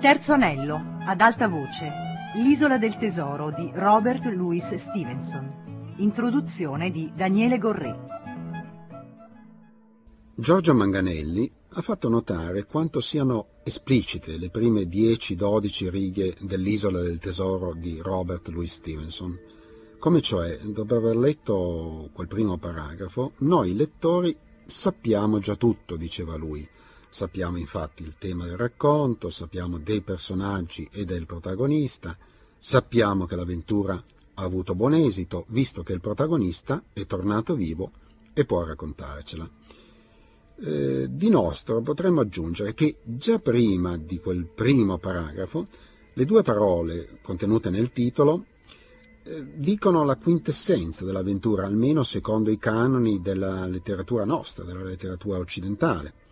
Terzo anello, ad alta voce, L'isola del tesoro di Robert Louis Stevenson. Introduzione di Daniele Gorré. Giorgio Manganelli ha fatto notare quanto siano esplicite le prime 10-12 righe dell'Isola del tesoro di Robert Louis Stevenson. Come cioè, dopo aver letto quel primo paragrafo, noi lettori sappiamo già tutto, diceva lui. Sappiamo infatti il tema del racconto, sappiamo dei personaggi e del protagonista, sappiamo che l'avventura ha avuto buon esito, visto che il protagonista è tornato vivo e può raccontarcela. Eh, di nostro potremmo aggiungere che già prima di quel primo paragrafo le due parole contenute nel titolo eh, dicono la quintessenza dell'avventura, almeno secondo i canoni della letteratura nostra, della letteratura occidentale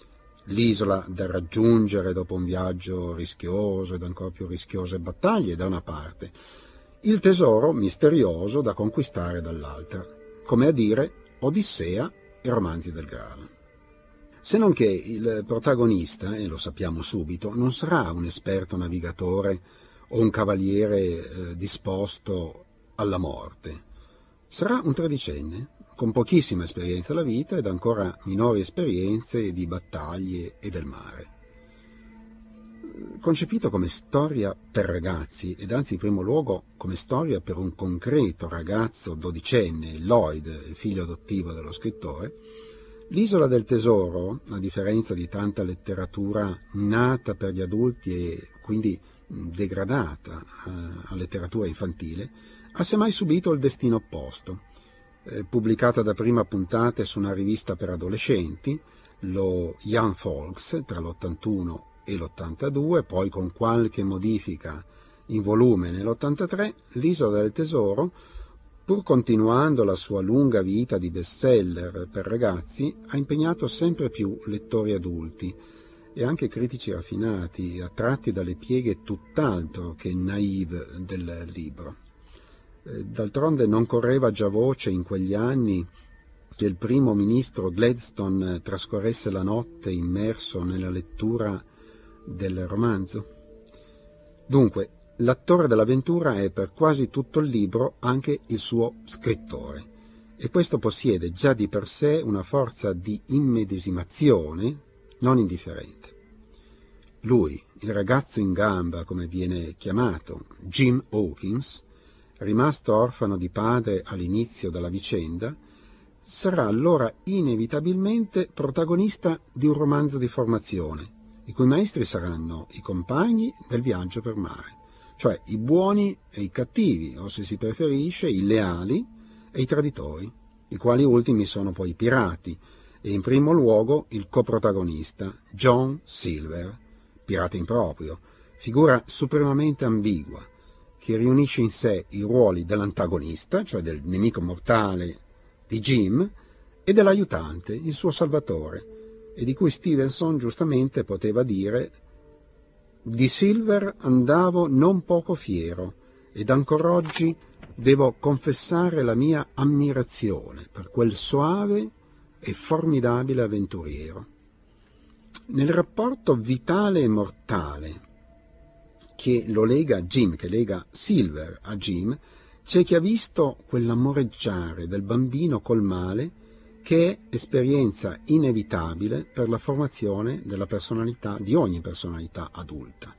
l'isola da raggiungere dopo un viaggio rischioso ed ancora più rischiose battaglie da una parte, il tesoro misterioso da conquistare dall'altra, come a dire Odissea e romanzi del Graal. Se non che il protagonista, e lo sappiamo subito, non sarà un esperto navigatore o un cavaliere eh, disposto alla morte, sarà un tredicenne con pochissima esperienza della vita ed ancora minori esperienze di battaglie e del mare. Concepito come storia per ragazzi, ed anzi in primo luogo come storia per un concreto ragazzo dodicenne, Lloyd, il figlio adottivo dello scrittore, L'isola del tesoro, a differenza di tanta letteratura nata per gli adulti e quindi degradata eh, a letteratura infantile, ha semmai subito il destino opposto eh, pubblicata da prima puntate su una rivista per adolescenti, lo Young Folks tra l'81 e l'82, poi con qualche modifica in volume nell'83, L'isola del tesoro, pur continuando la sua lunga vita di bestseller per ragazzi, ha impegnato sempre più lettori adulti e anche critici raffinati, attratti dalle pieghe tutt'altro che naive del libro. Eh, d'altronde non correva già voce in quegli anni che il primo ministro Gladstone trascorresse la notte immerso nella lettura del romanzo? Dunque, l'attore dell'avventura è per quasi tutto il libro anche il suo scrittore e questo possiede già di per sé una forza di immedesimazione non indifferente. Lui, il ragazzo in gamba, come viene chiamato, Jim Hawkins, rimasto orfano di padre all'inizio della vicenda, sarà allora inevitabilmente protagonista di un romanzo di formazione, i cui maestri saranno i compagni del viaggio per mare, cioè i buoni e i cattivi, o se si preferisce, i leali e i traditori, i quali ultimi sono poi i pirati, e in primo luogo il coprotagonista, John Silver, pirata improprio, figura supremamente ambigua, che riunisce in sé i ruoli dell'antagonista, cioè del nemico mortale di Jim, e dell'aiutante, il suo salvatore, e di cui Stevenson giustamente poteva dire di Silver andavo non poco fiero, ed ancor oggi devo confessare la mia ammirazione per quel soave e formidabile avventuriero. Nel rapporto vitale e mortale che lo lega a Jim, che lega Silver a Jim, c'è chi ha visto quell'amoreggiare del bambino col male che è esperienza inevitabile per la formazione della personalità, di ogni personalità adulta.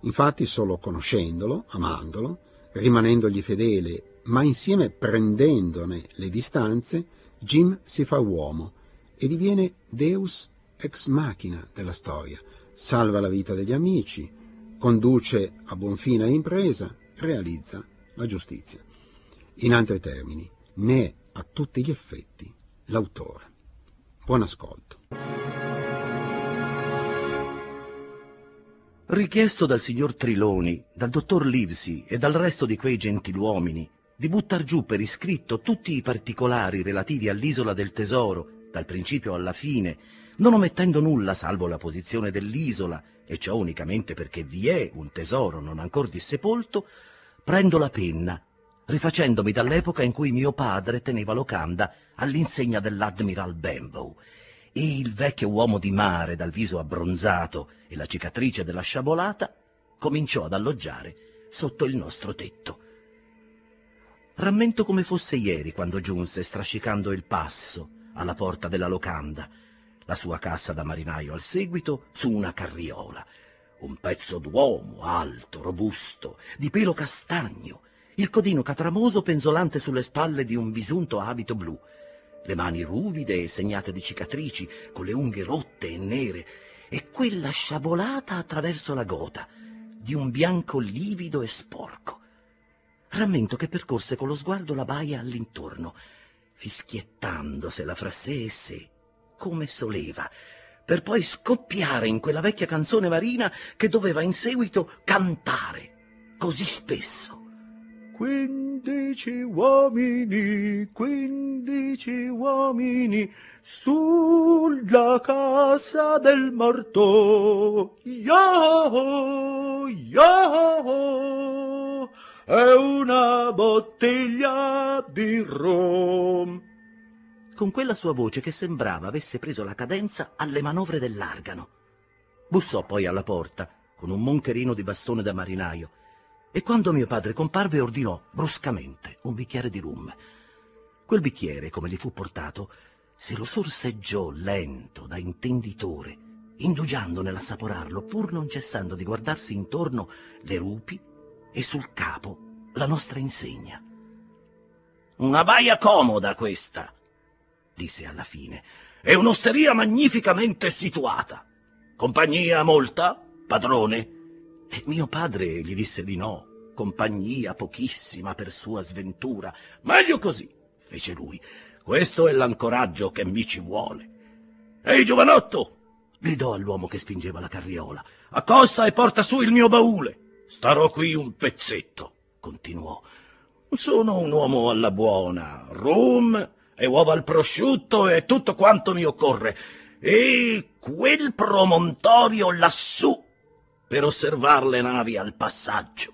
Infatti solo conoscendolo, amandolo, rimanendogli fedele, ma insieme prendendone le distanze, Jim si fa uomo e diviene Deus ex machina della storia, salva la vita degli amici, conduce a buon fine l'impresa, realizza la giustizia. In altri termini, ne è a tutti gli effetti l'autore. Buon ascolto. Richiesto dal signor Triloni, dal dottor Livsi e dal resto di quei gentiluomini di buttar giù per iscritto tutti i particolari relativi all'isola del tesoro, dal principio alla fine, non omettendo nulla salvo la posizione dell'isola e ciò unicamente perché vi è un tesoro non ancor dissepolto, prendo la penna, rifacendomi dall'epoca in cui mio padre teneva locanda all'insegna dell'Admiral Benbow, e il vecchio uomo di mare dal viso abbronzato e la cicatrice della sciabolata cominciò ad alloggiare sotto il nostro tetto. Rammento come fosse ieri quando giunse strascicando il passo alla porta della locanda, la sua cassa da marinaio al seguito su una carriola, un pezzo d'uomo alto, robusto, di pelo castagno, il codino catramoso penzolante sulle spalle di un bisunto abito blu, le mani ruvide e segnate di cicatrici, con le unghie rotte e nere, e quella sciabolata attraverso la gota, di un bianco livido e sporco. Rammento che percorse con lo sguardo la baia all'intorno, fischiettandosela fra sé e sé, come soleva, per poi scoppiare in quella vecchia canzone marina che doveva in seguito cantare così spesso. Quindici uomini, quindici uomini sulla casa del morto. Yo, yo, è una bottiglia di rom. Con quella sua voce che sembrava avesse preso la cadenza alle manovre dell'argano. Bussò poi alla porta con un moncherino di bastone da marinaio e quando mio padre comparve ordinò bruscamente un bicchiere di rum. Quel bicchiere, come gli fu portato, se lo sorseggiò lento, da intenditore, indugiando nell'assaporarlo, pur non cessando di guardarsi intorno le rupi e sul capo la nostra insegna. Una baia comoda questa, disse alla fine, e un'osteria magnificamente situata. Compagnia molta, padrone? E mio padre gli disse di no, compagnia pochissima per sua sventura. Meglio così, fece lui. Questo è l'ancoraggio che mi ci vuole. Ehi, giovanotto! gridò all'uomo che spingeva la carriola. Accosta e porta su il mio baule. Starò qui un pezzetto, continuò. Sono un uomo alla buona. Rum e uova al prosciutto e tutto quanto mi occorre. E quel promontorio lassù per osservar le navi al passaggio.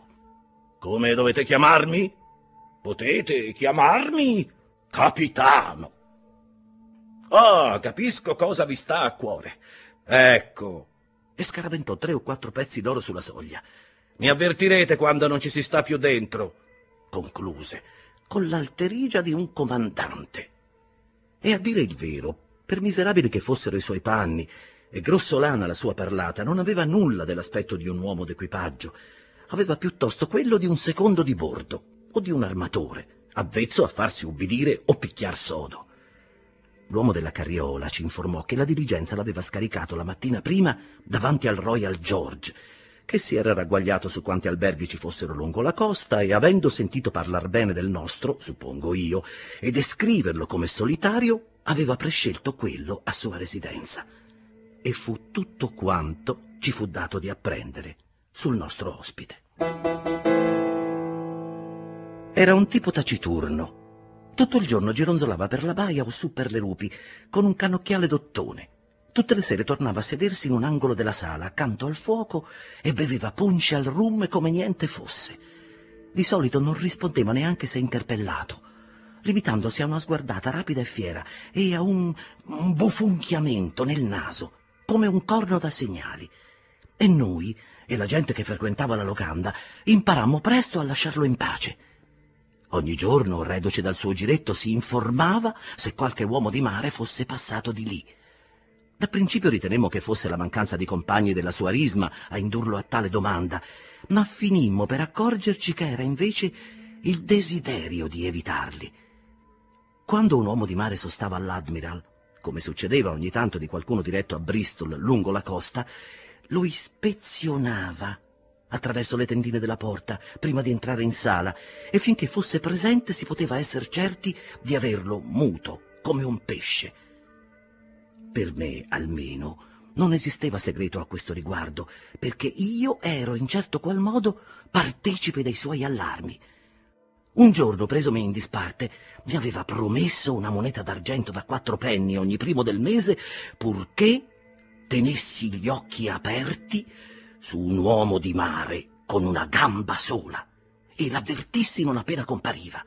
Come dovete chiamarmi? Potete chiamarmi capitano. Ah, capisco cosa vi sta a cuore. Ecco. E scaraventò tre o quattro pezzi d'oro sulla soglia. Mi avvertirete quando non ci si sta più dentro, concluse, con l'alterigia di un comandante. E a dire il vero, per miserabili che fossero i suoi panni, e grossolana la sua parlata, non aveva nulla dell'aspetto di un uomo d'equipaggio, aveva piuttosto quello di un secondo di bordo o di un armatore, avvezzo a farsi ubbidire o picchiar sodo. L'uomo della carriola ci informò che la diligenza l'aveva scaricato la mattina prima davanti al Royal George, che si era ragguagliato su quanti alberghi ci fossero lungo la costa e, avendo sentito parlar bene del nostro, suppongo io, e descriverlo come solitario, aveva prescelto quello a sua residenza e fu tutto quanto ci fu dato di apprendere sul nostro ospite. Era un tipo taciturno. Tutto il giorno gironzolava per la baia o su per le rupi, con un cannocchiale d'ottone. Tutte le sere tornava a sedersi in un angolo della sala, accanto al fuoco, e beveva punci al rum come niente fosse. Di solito non rispondeva neanche se interpellato, limitandosi a una sguardata rapida e fiera e a un, un bufunchiamento nel naso come un corno da segnali. E noi, e la gente che frequentava la locanda, imparammo presto a lasciarlo in pace. Ogni giorno, reduce dal suo giretto, si informava se qualche uomo di mare fosse passato di lì. Da principio ritenemmo che fosse la mancanza di compagni della sua risma a indurlo a tale domanda, ma finimmo per accorgerci che era invece il desiderio di evitarli. Quando un uomo di mare sostava all'Admiral, come succedeva ogni tanto di qualcuno diretto a Bristol lungo la costa, lo ispezionava attraverso le tendine della porta prima di entrare in sala e finché fosse presente si poteva essere certi di averlo muto come un pesce. Per me, almeno, non esisteva segreto a questo riguardo, perché io ero in certo qual modo partecipe dei suoi allarmi. Un giorno, presomi in disparte, mi aveva promesso una moneta d'argento da quattro penny ogni primo del mese, purché tenessi gli occhi aperti su un uomo di mare con una gamba sola e l'avvertissi non appena compariva.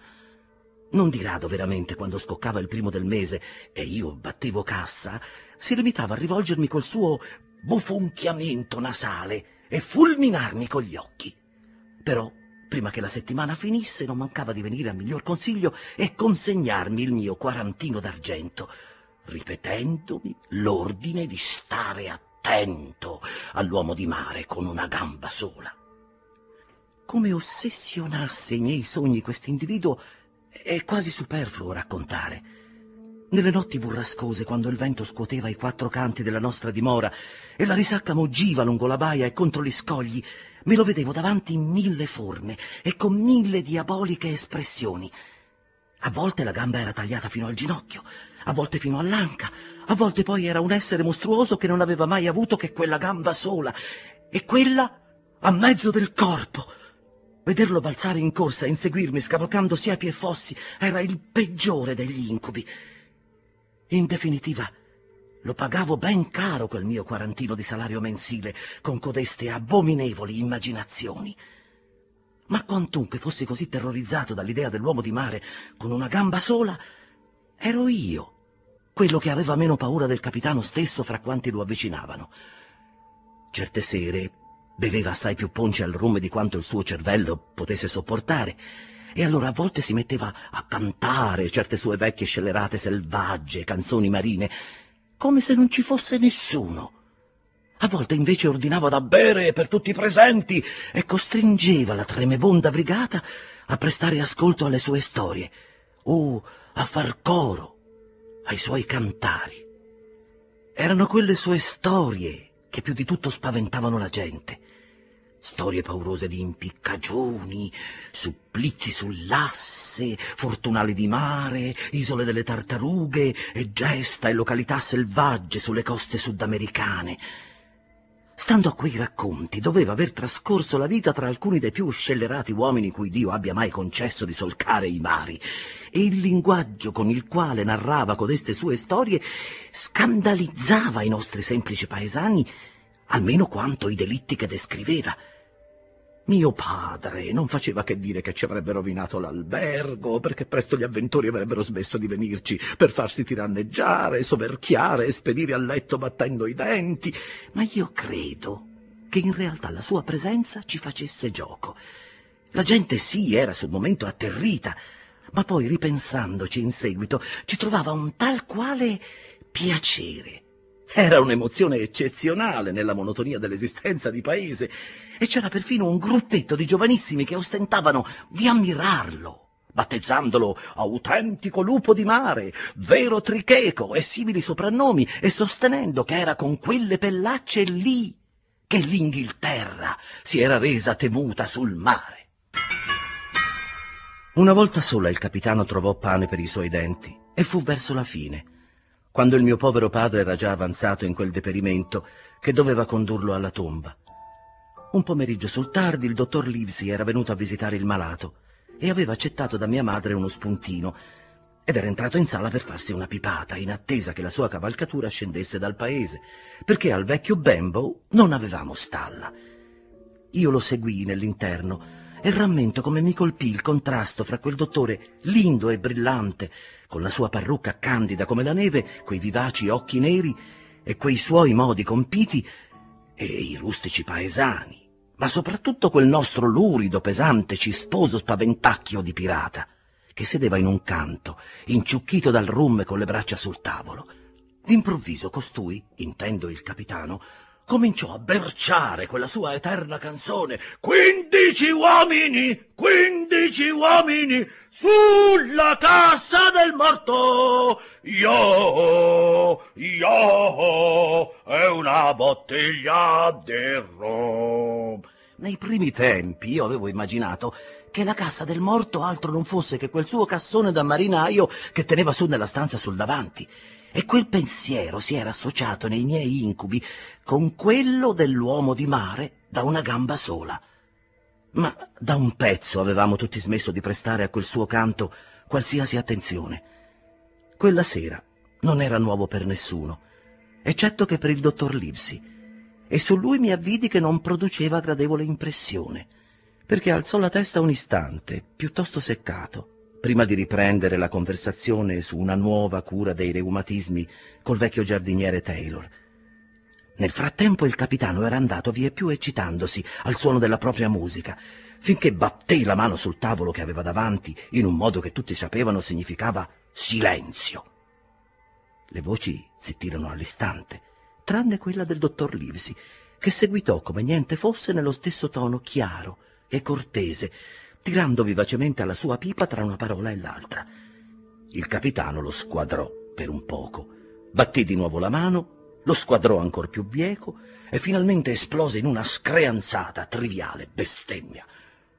Non di rado veramente quando scoccava il primo del mese e io battevo cassa, si limitava a rivolgermi col suo bufunchiamento nasale e fulminarmi con gli occhi. Però, prima che la settimana finisse, non mancava di venire al miglior consiglio e consegnarmi il mio quarantino d'argento, ripetendomi l'ordine di stare attento all'uomo di mare con una gamba sola. Come ossessionasse i miei sogni quest'individuo è quasi superfluo raccontare. Nelle notti burrascose, quando il vento scuoteva i quattro canti della nostra dimora e la risacca muggiva lungo la baia e contro gli scogli, me lo vedevo davanti in mille forme e con mille diaboliche espressioni. A volte la gamba era tagliata fino al ginocchio, a volte fino all'anca, a volte poi era un essere mostruoso che non aveva mai avuto che quella gamba sola, e quella a mezzo del corpo. Vederlo balzare in corsa e inseguirmi scavalcando siepi e fossi era il peggiore degli incubi. In definitiva, lo pagavo ben caro quel mio quarantino di salario mensile con codeste abominevoli immaginazioni. Ma quantunque fossi così terrorizzato dall'idea dell'uomo di mare con una gamba sola, ero io quello che aveva meno paura del capitano stesso fra quanti lo avvicinavano. Certe sere beveva assai più ponce al rum di quanto il suo cervello potesse sopportare e allora a volte si metteva a cantare certe sue vecchie scellerate selvagge, canzoni marine, come se non ci fosse nessuno. A volte invece ordinava da bere per tutti i presenti e costringeva la tremebonda brigata a prestare ascolto alle sue storie o a far coro ai suoi cantari. Erano quelle sue storie che più di tutto spaventavano la gente storie paurose di impiccagioni, supplizi sull'asse, fortunali di mare, isole delle tartarughe e gesta e località selvagge sulle coste sudamericane. Stando a quei racconti, doveva aver trascorso la vita tra alcuni dei più scellerati uomini cui Dio abbia mai concesso di solcare i mari, e il linguaggio con il quale narrava codeste sue storie scandalizzava i nostri semplici paesani almeno quanto i delitti che descriveva. Mio padre non faceva che dire che ci avrebbe rovinato l'albergo, perché presto gli avventori avrebbero smesso di venirci per farsi tiranneggiare, soverchiare e spedire a letto battendo i denti, ma io credo che in realtà la sua presenza ci facesse gioco. La gente sì era sul momento atterrita, ma poi ripensandoci in seguito ci trovava un tal quale piacere. Era un'emozione eccezionale nella monotonia dell'esistenza di paese e c'era perfino un gruppetto di giovanissimi che ostentavano di ammirarlo, battezzandolo autentico lupo di mare, vero tricheco e simili soprannomi e sostenendo che era con quelle pellacce lì che l'Inghilterra si era resa temuta sul mare. Una volta sola il capitano trovò pane per i suoi denti e fu verso la fine quando il mio povero padre era già avanzato in quel deperimento che doveva condurlo alla tomba. Un pomeriggio sul tardi il dottor Livesey era venuto a visitare il malato e aveva accettato da mia madre uno spuntino ed era entrato in sala per farsi una pipata in attesa che la sua cavalcatura scendesse dal paese, perché al vecchio Bembo non avevamo stalla. Io lo seguii nell'interno e rammento come mi colpì il contrasto fra quel dottore lindo e brillante, con la sua parrucca candida come la neve, quei vivaci occhi neri e quei suoi modi compiti, e i rustici paesani, ma soprattutto quel nostro lurido, pesante, cisposo spaventacchio di pirata, che sedeva in un canto, inciucchito dal rum con le braccia sul tavolo. D'improvviso costui, intendo il capitano, cominciò a berciare quella sua eterna canzone Quindici uomini, quindici uomini sulla cassa del morto Io, io, è una bottiglia di rum Nei primi tempi io avevo immaginato che la cassa del morto altro non fosse che quel suo cassone da marinaio che teneva su nella stanza sul davanti e quel pensiero si era associato nei miei incubi con quello dell'uomo di mare da una gamba sola. Ma da un pezzo avevamo tutti smesso di prestare a quel suo canto qualsiasi attenzione. Quella sera non era nuovo per nessuno, eccetto che per il dottor Livesey, e su lui mi avvidi che non produceva gradevole impressione, perché alzò la testa un istante, piuttosto seccato, prima di riprendere la conversazione su una nuova cura dei reumatismi col vecchio giardiniere Taylor. Nel frattempo il capitano era andato via più eccitandosi al suono della propria musica, finché batté la mano sul tavolo che aveva davanti in un modo che tutti sapevano significava silenzio. Le voci zittirono all'istante, tranne quella del dottor Livsi, che seguitò come niente fosse nello stesso tono chiaro e cortese, tirando vivacemente alla sua pipa tra una parola e l'altra. Il capitano lo squadrò per un poco, battì di nuovo la mano lo squadrò ancor più bieco e finalmente esplose in una screanzata, triviale bestemmia.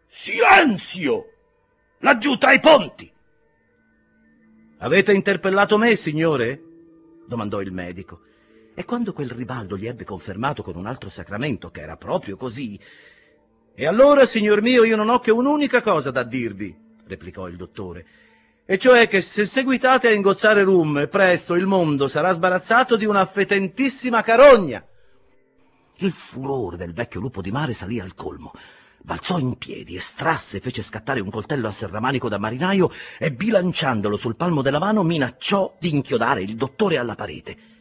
Silenzio! Laggiù tra i ponti! Avete interpellato me, signore? domandò il medico. E quando quel ribaldo gli ebbe confermato con un altro sacramento che era proprio così. E allora, signor mio, io non ho che un'unica cosa da dirvi, replicò il dottore e cioè che se seguitate a ingozzare rum, presto il mondo sarà sbarazzato di una fetentissima carogna. Il furore del vecchio lupo di mare salì al colmo. Balzò in piedi, estrasse e fece scattare un coltello a serramanico da marinaio e, bilanciandolo sul palmo della mano, minacciò di inchiodare il dottore alla parete.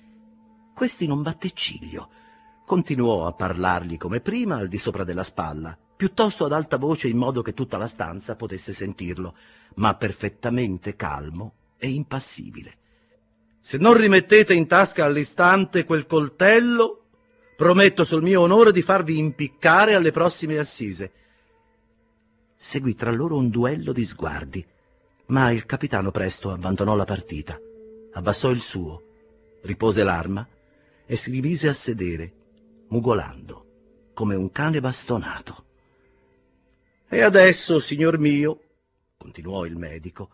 Questi non batte ciglio. Continuò a parlargli come prima al di sopra della spalla, piuttosto ad alta voce in modo che tutta la stanza potesse sentirlo ma perfettamente calmo e impassibile. Se non rimettete in tasca all'istante quel coltello, prometto sul mio onore di farvi impiccare alle prossime assise. Seguì tra loro un duello di sguardi, ma il capitano presto abbandonò la partita, abbassò il suo, ripose l'arma e si rimise a sedere, mugolando, come un cane bastonato. E adesso, signor mio, continuò il medico,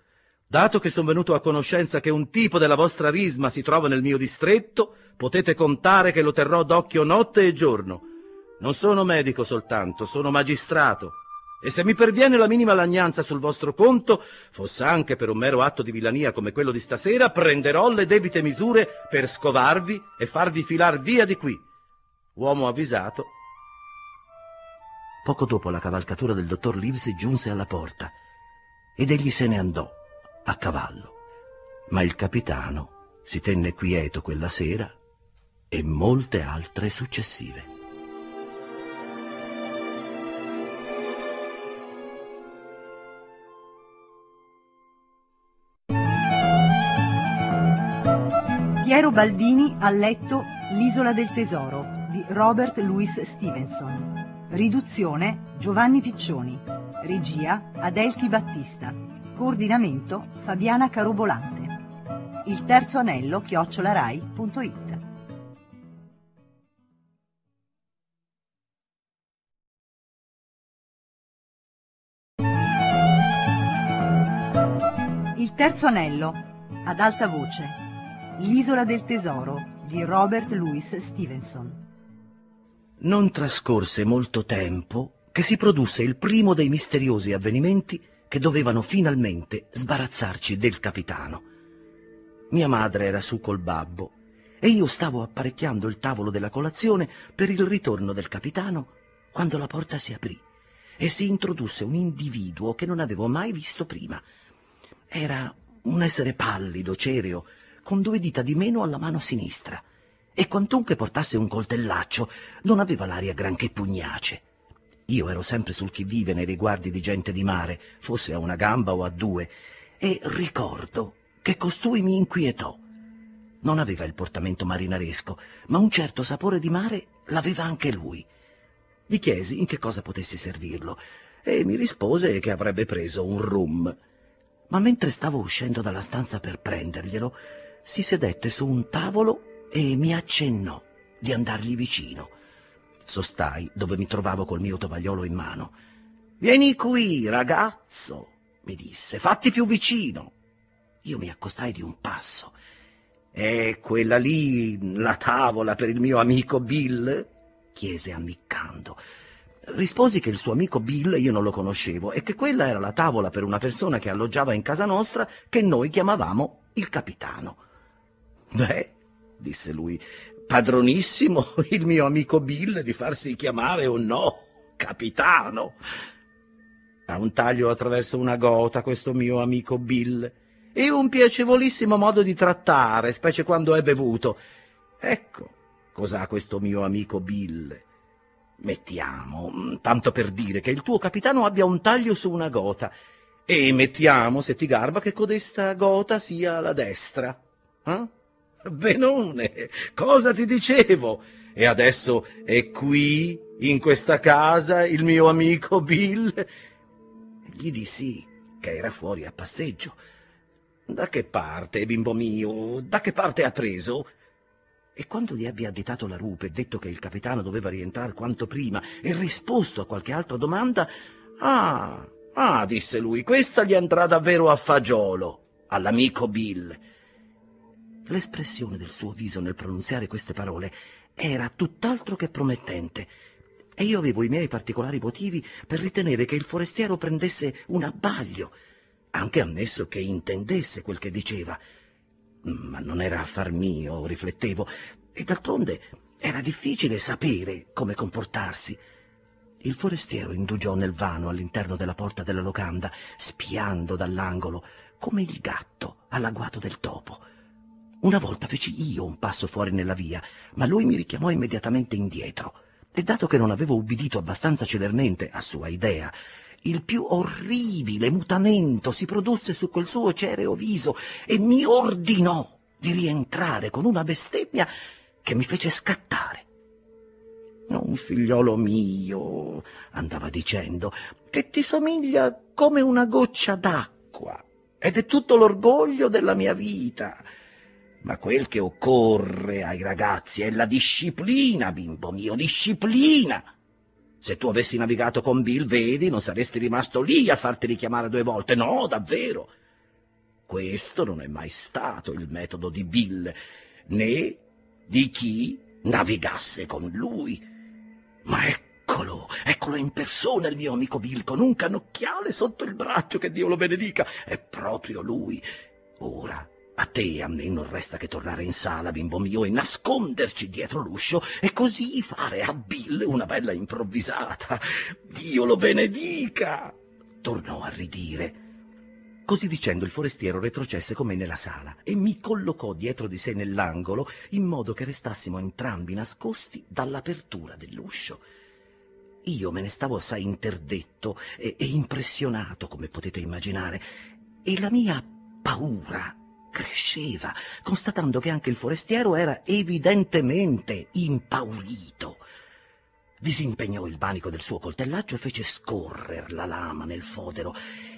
dato che sono venuto a conoscenza che un tipo della vostra risma si trova nel mio distretto, potete contare che lo terrò d'occhio notte e giorno. Non sono medico soltanto, sono magistrato. E se mi perviene la minima lagnanza sul vostro conto, fosse anche per un mero atto di villania come quello di stasera, prenderò le debite misure per scovarvi e farvi filar via di qui. Uomo avvisato. Poco dopo la cavalcatura del dottor Livesey giunse alla porta ed egli se ne andò a cavallo. Ma il capitano si tenne quieto quella sera e molte altre successive. Piero Baldini ha letto L'isola del tesoro di Robert Louis Stevenson. Riduzione Giovanni Piccioni. Regia Adelchi Battista. Coordinamento Fabiana Carobolante. Il terzo anello chiocciolarai.it Il terzo anello, ad alta voce, L'isola del tesoro di Robert Louis Stevenson. Non trascorse molto tempo che si produsse il primo dei misteriosi avvenimenti che dovevano finalmente sbarazzarci del capitano. Mia madre era su col babbo e io stavo apparecchiando il tavolo della colazione per il ritorno del capitano quando la porta si aprì e si introdusse un individuo che non avevo mai visto prima. Era un essere pallido, cereo, con due dita di meno alla mano sinistra e quantunque portasse un coltellaccio non aveva l'aria granché pugnace. Io ero sempre sul chi vive nei riguardi di gente di mare, fosse a una gamba o a due, e ricordo che costui mi inquietò. Non aveva il portamento marinaresco, ma un certo sapore di mare l'aveva anche lui. Gli chiesi in che cosa potessi servirlo e mi rispose che avrebbe preso un rum. Ma mentre stavo uscendo dalla stanza per prenderglielo, si sedette su un tavolo e mi accennò di andargli vicino. Sostai dove mi trovavo col mio tovagliolo in mano. Vieni qui, ragazzo, mi disse, fatti più vicino. Io mi accostai di un passo. È quella lì la tavola per il mio amico Bill? chiese ammiccando. Risposi che il suo amico Bill io non lo conoscevo e che quella era la tavola per una persona che alloggiava in casa nostra che noi chiamavamo il capitano. Beh, disse lui, padronissimo il mio amico Bill di farsi chiamare o no capitano. Ha un taglio attraverso una gota questo mio amico Bill e un piacevolissimo modo di trattare, specie quando è bevuto. Ecco, cos'ha questo mio amico Bill. Mettiamo, mm, tanto per dire, che il tuo capitano abbia un taglio su una gota, e mettiamo, se ti garba, che codesta gota sia la destra. Eh? Benone, cosa ti dicevo? E adesso è qui, in questa casa, il mio amico Bill? Gli dissi che era fuori a passeggio. Da che parte, bimbo mio? Da che parte ha preso? E quando gli ebbi additato la rupe detto che il capitano doveva rientrare quanto prima e risposto a qualche altra domanda, ah, ah, disse lui, questa gli andrà davvero a fagiolo, all'amico Bill. L'espressione del suo viso nel pronunziare queste parole era tutt'altro che promettente, e io avevo i miei particolari motivi per ritenere che il forestiero prendesse un abbaglio, anche ammesso che intendesse quel che diceva. Ma non era affar mio, riflettevo, e d'altronde era difficile sapere come comportarsi. Il forestiero indugiò nel vano all'interno della porta della locanda, spiando dall'angolo, come il gatto all'agguato del topo. Una volta feci io un passo fuori nella via, ma lui mi richiamò immediatamente indietro, e dato che non avevo ubbidito abbastanza celermente a sua idea, il più orribile mutamento si produsse su quel suo cereo viso e mi ordinò di rientrare con una bestemmia che mi fece scattare. Un figliolo mio, andava dicendo, che ti somiglia come una goccia d'acqua ed è tutto l'orgoglio della mia vita. Ma quel che occorre ai ragazzi è la disciplina, bimbo mio, disciplina. Se tu avessi navigato con Bill, vedi, non saresti rimasto lì a farti richiamare due volte. No, davvero. Questo non è mai stato il metodo di Bill, né di chi navigasse con lui. Ma eccolo, eccolo in persona il mio amico Bill, con un cannocchiale sotto il braccio, che Dio lo benedica. È proprio lui. Ora a te e a me non resta che tornare in sala, bimbo mio, e nasconderci dietro l'uscio e così fare a Bill una bella improvvisata. Dio lo benedica! Tornò a ridire. Così dicendo il forestiero retrocesse con me nella sala e mi collocò dietro di sé nell'angolo in modo che restassimo entrambi nascosti dall'apertura dell'uscio. Io me ne stavo assai interdetto e, e impressionato, come potete immaginare, e la mia paura cresceva, constatando che anche il forestiero era evidentemente impaurito. Disimpegnò il manico del suo coltellaggio e fece scorrer la lama nel fodero,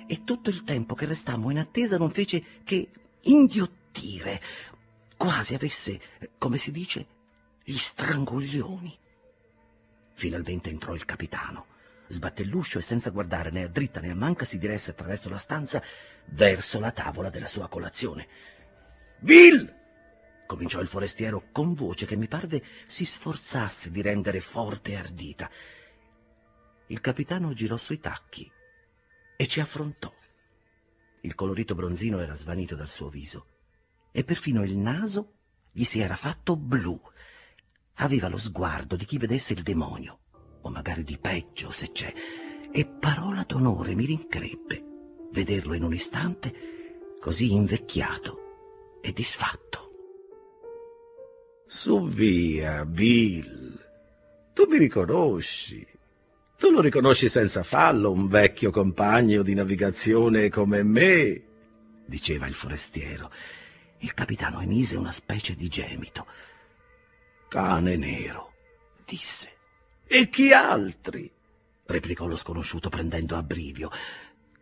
e tutto il tempo che restammo in attesa non fece che inghiottire, quasi avesse, come si dice, gli strangoglioni. Finalmente entrò il capitano, sbatté l'uscio e senza guardare né a dritta né a manca si diresse attraverso la stanza verso la tavola della sua colazione. Bill! cominciò il forestiero con voce che mi parve si sforzasse di rendere forte e ardita. Il capitano girò sui tacchi e ci affrontò. Il colorito bronzino era svanito dal suo viso e perfino il naso gli si era fatto blu. Aveva lo sguardo di chi vedesse il demonio, o magari di peggio se c'è, e parola d'onore mi rincrebbe vederlo in un istante così invecchiato e disfatto. Su via, Bill. Tu mi riconosci. Tu lo riconosci senza fallo, un vecchio compagno di navigazione come me, diceva il forestiero. Il capitano emise una specie di gemito. Cane nero, disse. E chi altri? replicò lo sconosciuto prendendo a brivio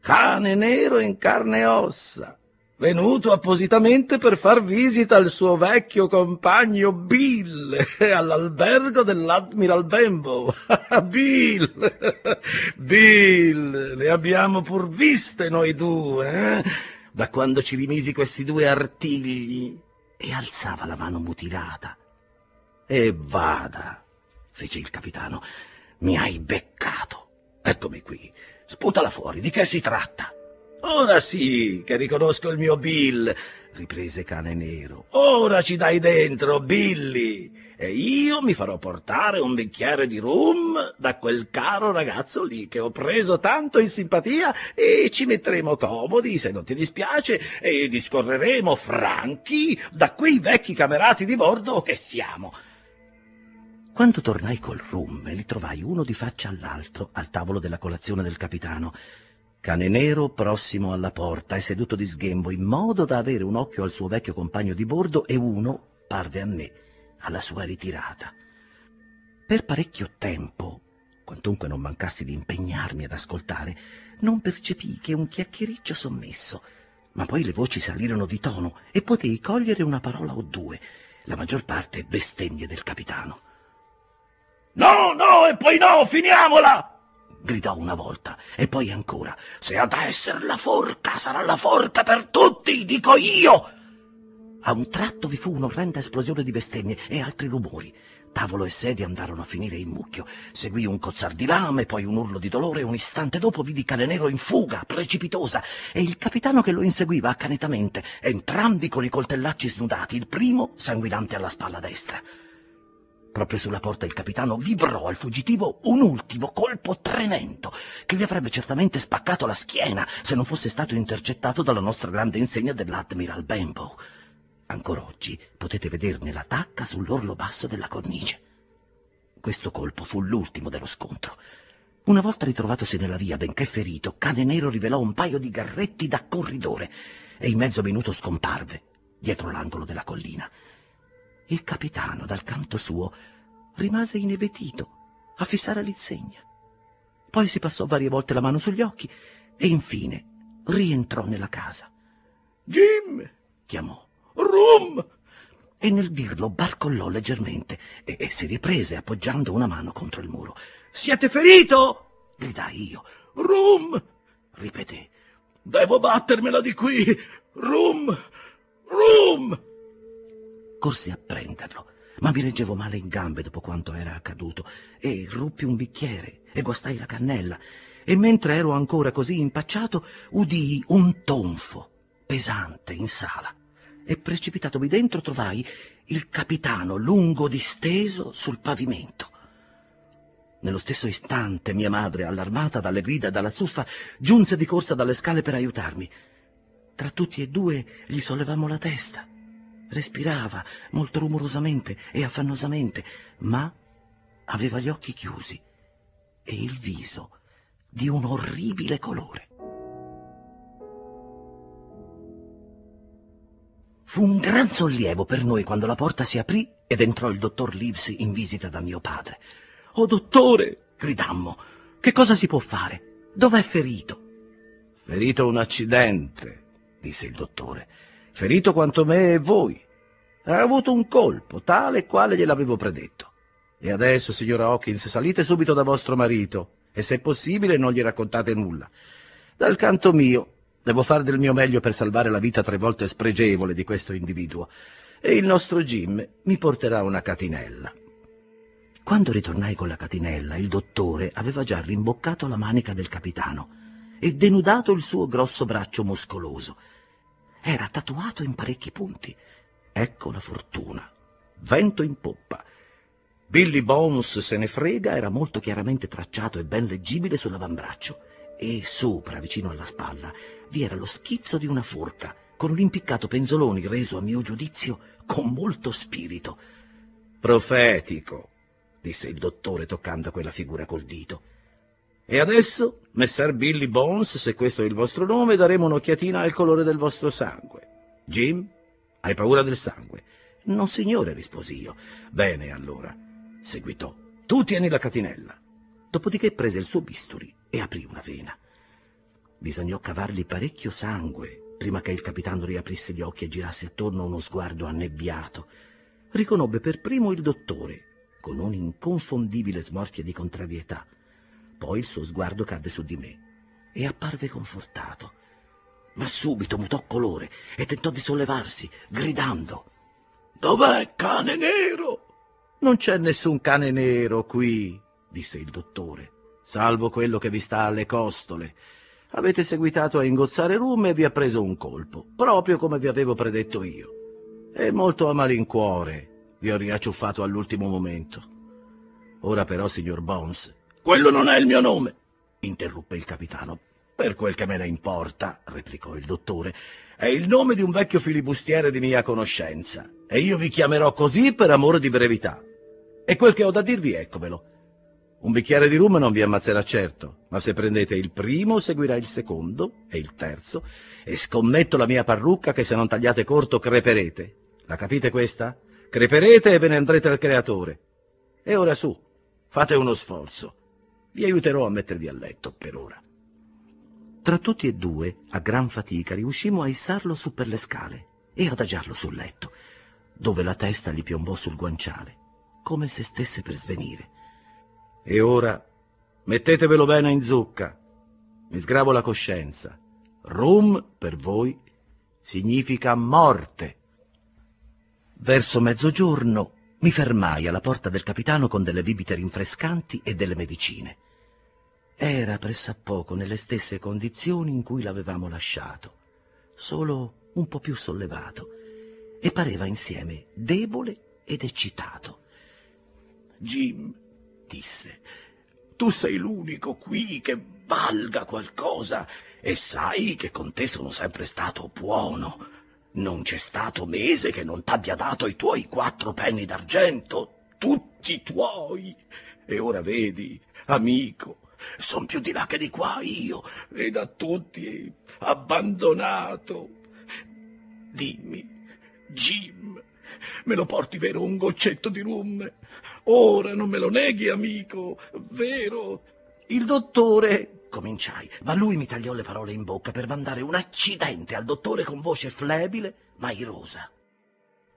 cane nero in carne e ossa, venuto appositamente per far visita al suo vecchio compagno Bill all'albergo dell'Admiral Benbow. Bill, Bill, ne abbiamo pur viste noi due, eh? da quando ci rimisi questi due artigli. E alzava la mano mutilata. E vada, fece il capitano, mi hai beccato. Eccomi qui Sputala fuori, di che si tratta? Ora sì, che riconosco il mio Bill, riprese cane nero. Ora ci dai dentro, Billy, e io mi farò portare un bicchiere di rum da quel caro ragazzo lì che ho preso tanto in simpatia e ci metteremo comodi, se non ti dispiace, e discorreremo franchi da quei vecchi camerati di bordo che siamo. Quando tornai col rum, li trovai uno di faccia all'altro al tavolo della colazione del capitano. Cane nero prossimo alla porta e seduto di sghembo, in modo da avere un occhio al suo vecchio compagno di bordo e uno, parve a me, alla sua ritirata. Per parecchio tempo, quantunque non mancassi di impegnarmi ad ascoltare, non percepii che un chiacchiericcio sommesso, ma poi le voci salirono di tono e potei cogliere una parola o due, la maggior parte bestemmie del capitano. No, no, e poi no, finiamola! gridò una volta, e poi ancora. Se ad essere la forca sarà la forca per tutti, dico io! A un tratto vi fu un'orrenda esplosione di bestemmie e altri rumori. Tavolo e sedie andarono a finire in mucchio. Seguì un cozzar di lame, poi un urlo di dolore e un istante dopo vidi Cane Nero in fuga, precipitosa, e il capitano che lo inseguiva accanitamente, entrambi con i coltellacci snudati, il primo sanguinante alla spalla destra. Proprio sulla porta il capitano vibrò al fuggitivo un ultimo colpo tremendo che gli avrebbe certamente spaccato la schiena se non fosse stato intercettato dalla nostra grande insegna dell'Admiral Benbow. Ancora oggi potete vederne la tacca sull'orlo basso della cornice. Questo colpo fu l'ultimo dello scontro. Una volta ritrovatosi nella via, benché ferito, Cane Nero rivelò un paio di garretti da corridore e in mezzo minuto scomparve dietro l'angolo della collina. Il capitano, dal canto suo, rimase inebetito a fissare l'insegna. Poi si passò varie volte la mano sugli occhi e infine rientrò nella casa. Jim! chiamò. Rum! E nel dirlo barcollò leggermente e, e si riprese appoggiando una mano contro il muro. Siete ferito? gridai io. Rum! ripeté. Devo battermela di qui! Rum! Rum! Corsi a prenderlo, ma mi reggevo male in gambe dopo quanto era accaduto e ruppi un bicchiere e guastai la cannella e mentre ero ancora così impacciato udii un tonfo pesante in sala e precipitatomi dentro trovai il capitano lungo disteso sul pavimento. Nello stesso istante mia madre, allarmata dalle grida e dalla zuffa, giunse di corsa dalle scale per aiutarmi. Tra tutti e due gli sollevammo la testa Respirava molto rumorosamente e affannosamente, ma aveva gli occhi chiusi e il viso di un orribile colore. Fu un gran sollievo per noi quando la porta si aprì ed entrò il dottor Livesey in visita da mio padre. Oh, dottore! gridammo. Che cosa si può fare? Dov'è ferito? Ferito un accidente, disse il dottore ferito quanto me e voi. Ha avuto un colpo, tale e quale gliel'avevo predetto. E adesso, signora Hawkins, salite subito da vostro marito e se possibile non gli raccontate nulla. Dal canto mio, devo fare del mio meglio per salvare la vita tre volte spregevole di questo individuo e il nostro Jim mi porterà una catinella. Quando ritornai con la catinella, il dottore aveva già rimboccato la manica del capitano e denudato il suo grosso braccio muscoloso era tatuato in parecchi punti. Ecco la fortuna. Vento in poppa. Billy Bones se ne frega era molto chiaramente tracciato e ben leggibile sull'avambraccio e sopra, vicino alla spalla, vi era lo schizzo di una forca con un impiccato penzoloni reso a mio giudizio con molto spirito. Profetico, disse il dottore toccando quella figura col dito. E adesso, messer Billy Bones, se questo è il vostro nome, daremo un'occhiatina al colore del vostro sangue. Jim, hai paura del sangue? Non, signore, risposi io. Bene, allora, seguitò. Tu tieni la catinella. Dopodiché prese il suo bisturi e aprì una vena. Bisognò cavargli parecchio sangue prima che il capitano riaprisse gli occhi e girasse attorno uno sguardo annebbiato. Riconobbe per primo il dottore, con un'inconfondibile smorfia di contrarietà. Poi il suo sguardo cadde su di me e apparve confortato. Ma subito mutò colore e tentò di sollevarsi, gridando. Dov'è cane nero? Non c'è nessun cane nero qui, disse il dottore, salvo quello che vi sta alle costole. Avete seguitato a ingozzare rum e vi ha preso un colpo, proprio come vi avevo predetto io. E molto a malincuore vi ho riacciuffato all'ultimo momento. Ora però, signor Bones, quello non è il mio nome, interruppe il capitano. Per quel che me ne importa, replicò il dottore, è il nome di un vecchio filibustiere di mia conoscenza, e io vi chiamerò così per amore di brevità. E quel che ho da dirvi, eccomelo. Un bicchiere di rum non vi ammazzerà certo, ma se prendete il primo seguirà il secondo e il terzo, e scommetto la mia parrucca che se non tagliate corto creperete. La capite questa? Creperete e ve ne andrete al creatore. E ora su, fate uno sforzo. Vi aiuterò a mettervi a letto per ora. Tra tutti e due, a gran fatica, riuscimmo a issarlo su per le scale e adagiarlo sul letto, dove la testa gli piombò sul guanciale, come se stesse per svenire. E ora mettetevelo bene in zucca. Mi sgravo la coscienza. Rum, per voi, significa morte. Verso mezzogiorno mi fermai alla porta del capitano con delle bibite rinfrescanti e delle medicine. Era pressappoco nelle stesse condizioni in cui l'avevamo lasciato, solo un po' più sollevato, e pareva insieme debole ed eccitato. Jim, disse, tu sei l'unico qui che valga qualcosa e sai che con te sono sempre stato buono. Non c'è stato mese che non t'abbia dato i tuoi quattro penni d'argento, tutti tuoi. E ora vedi, amico, son più di là che di qua io, e da tutti abbandonato. Dimmi, Jim, me lo porti vero un goccetto di rum? Ora non me lo neghi, amico, vero? Il dottore cominciai, ma lui mi tagliò le parole in bocca per mandare un accidente al dottore con voce flebile ma irosa.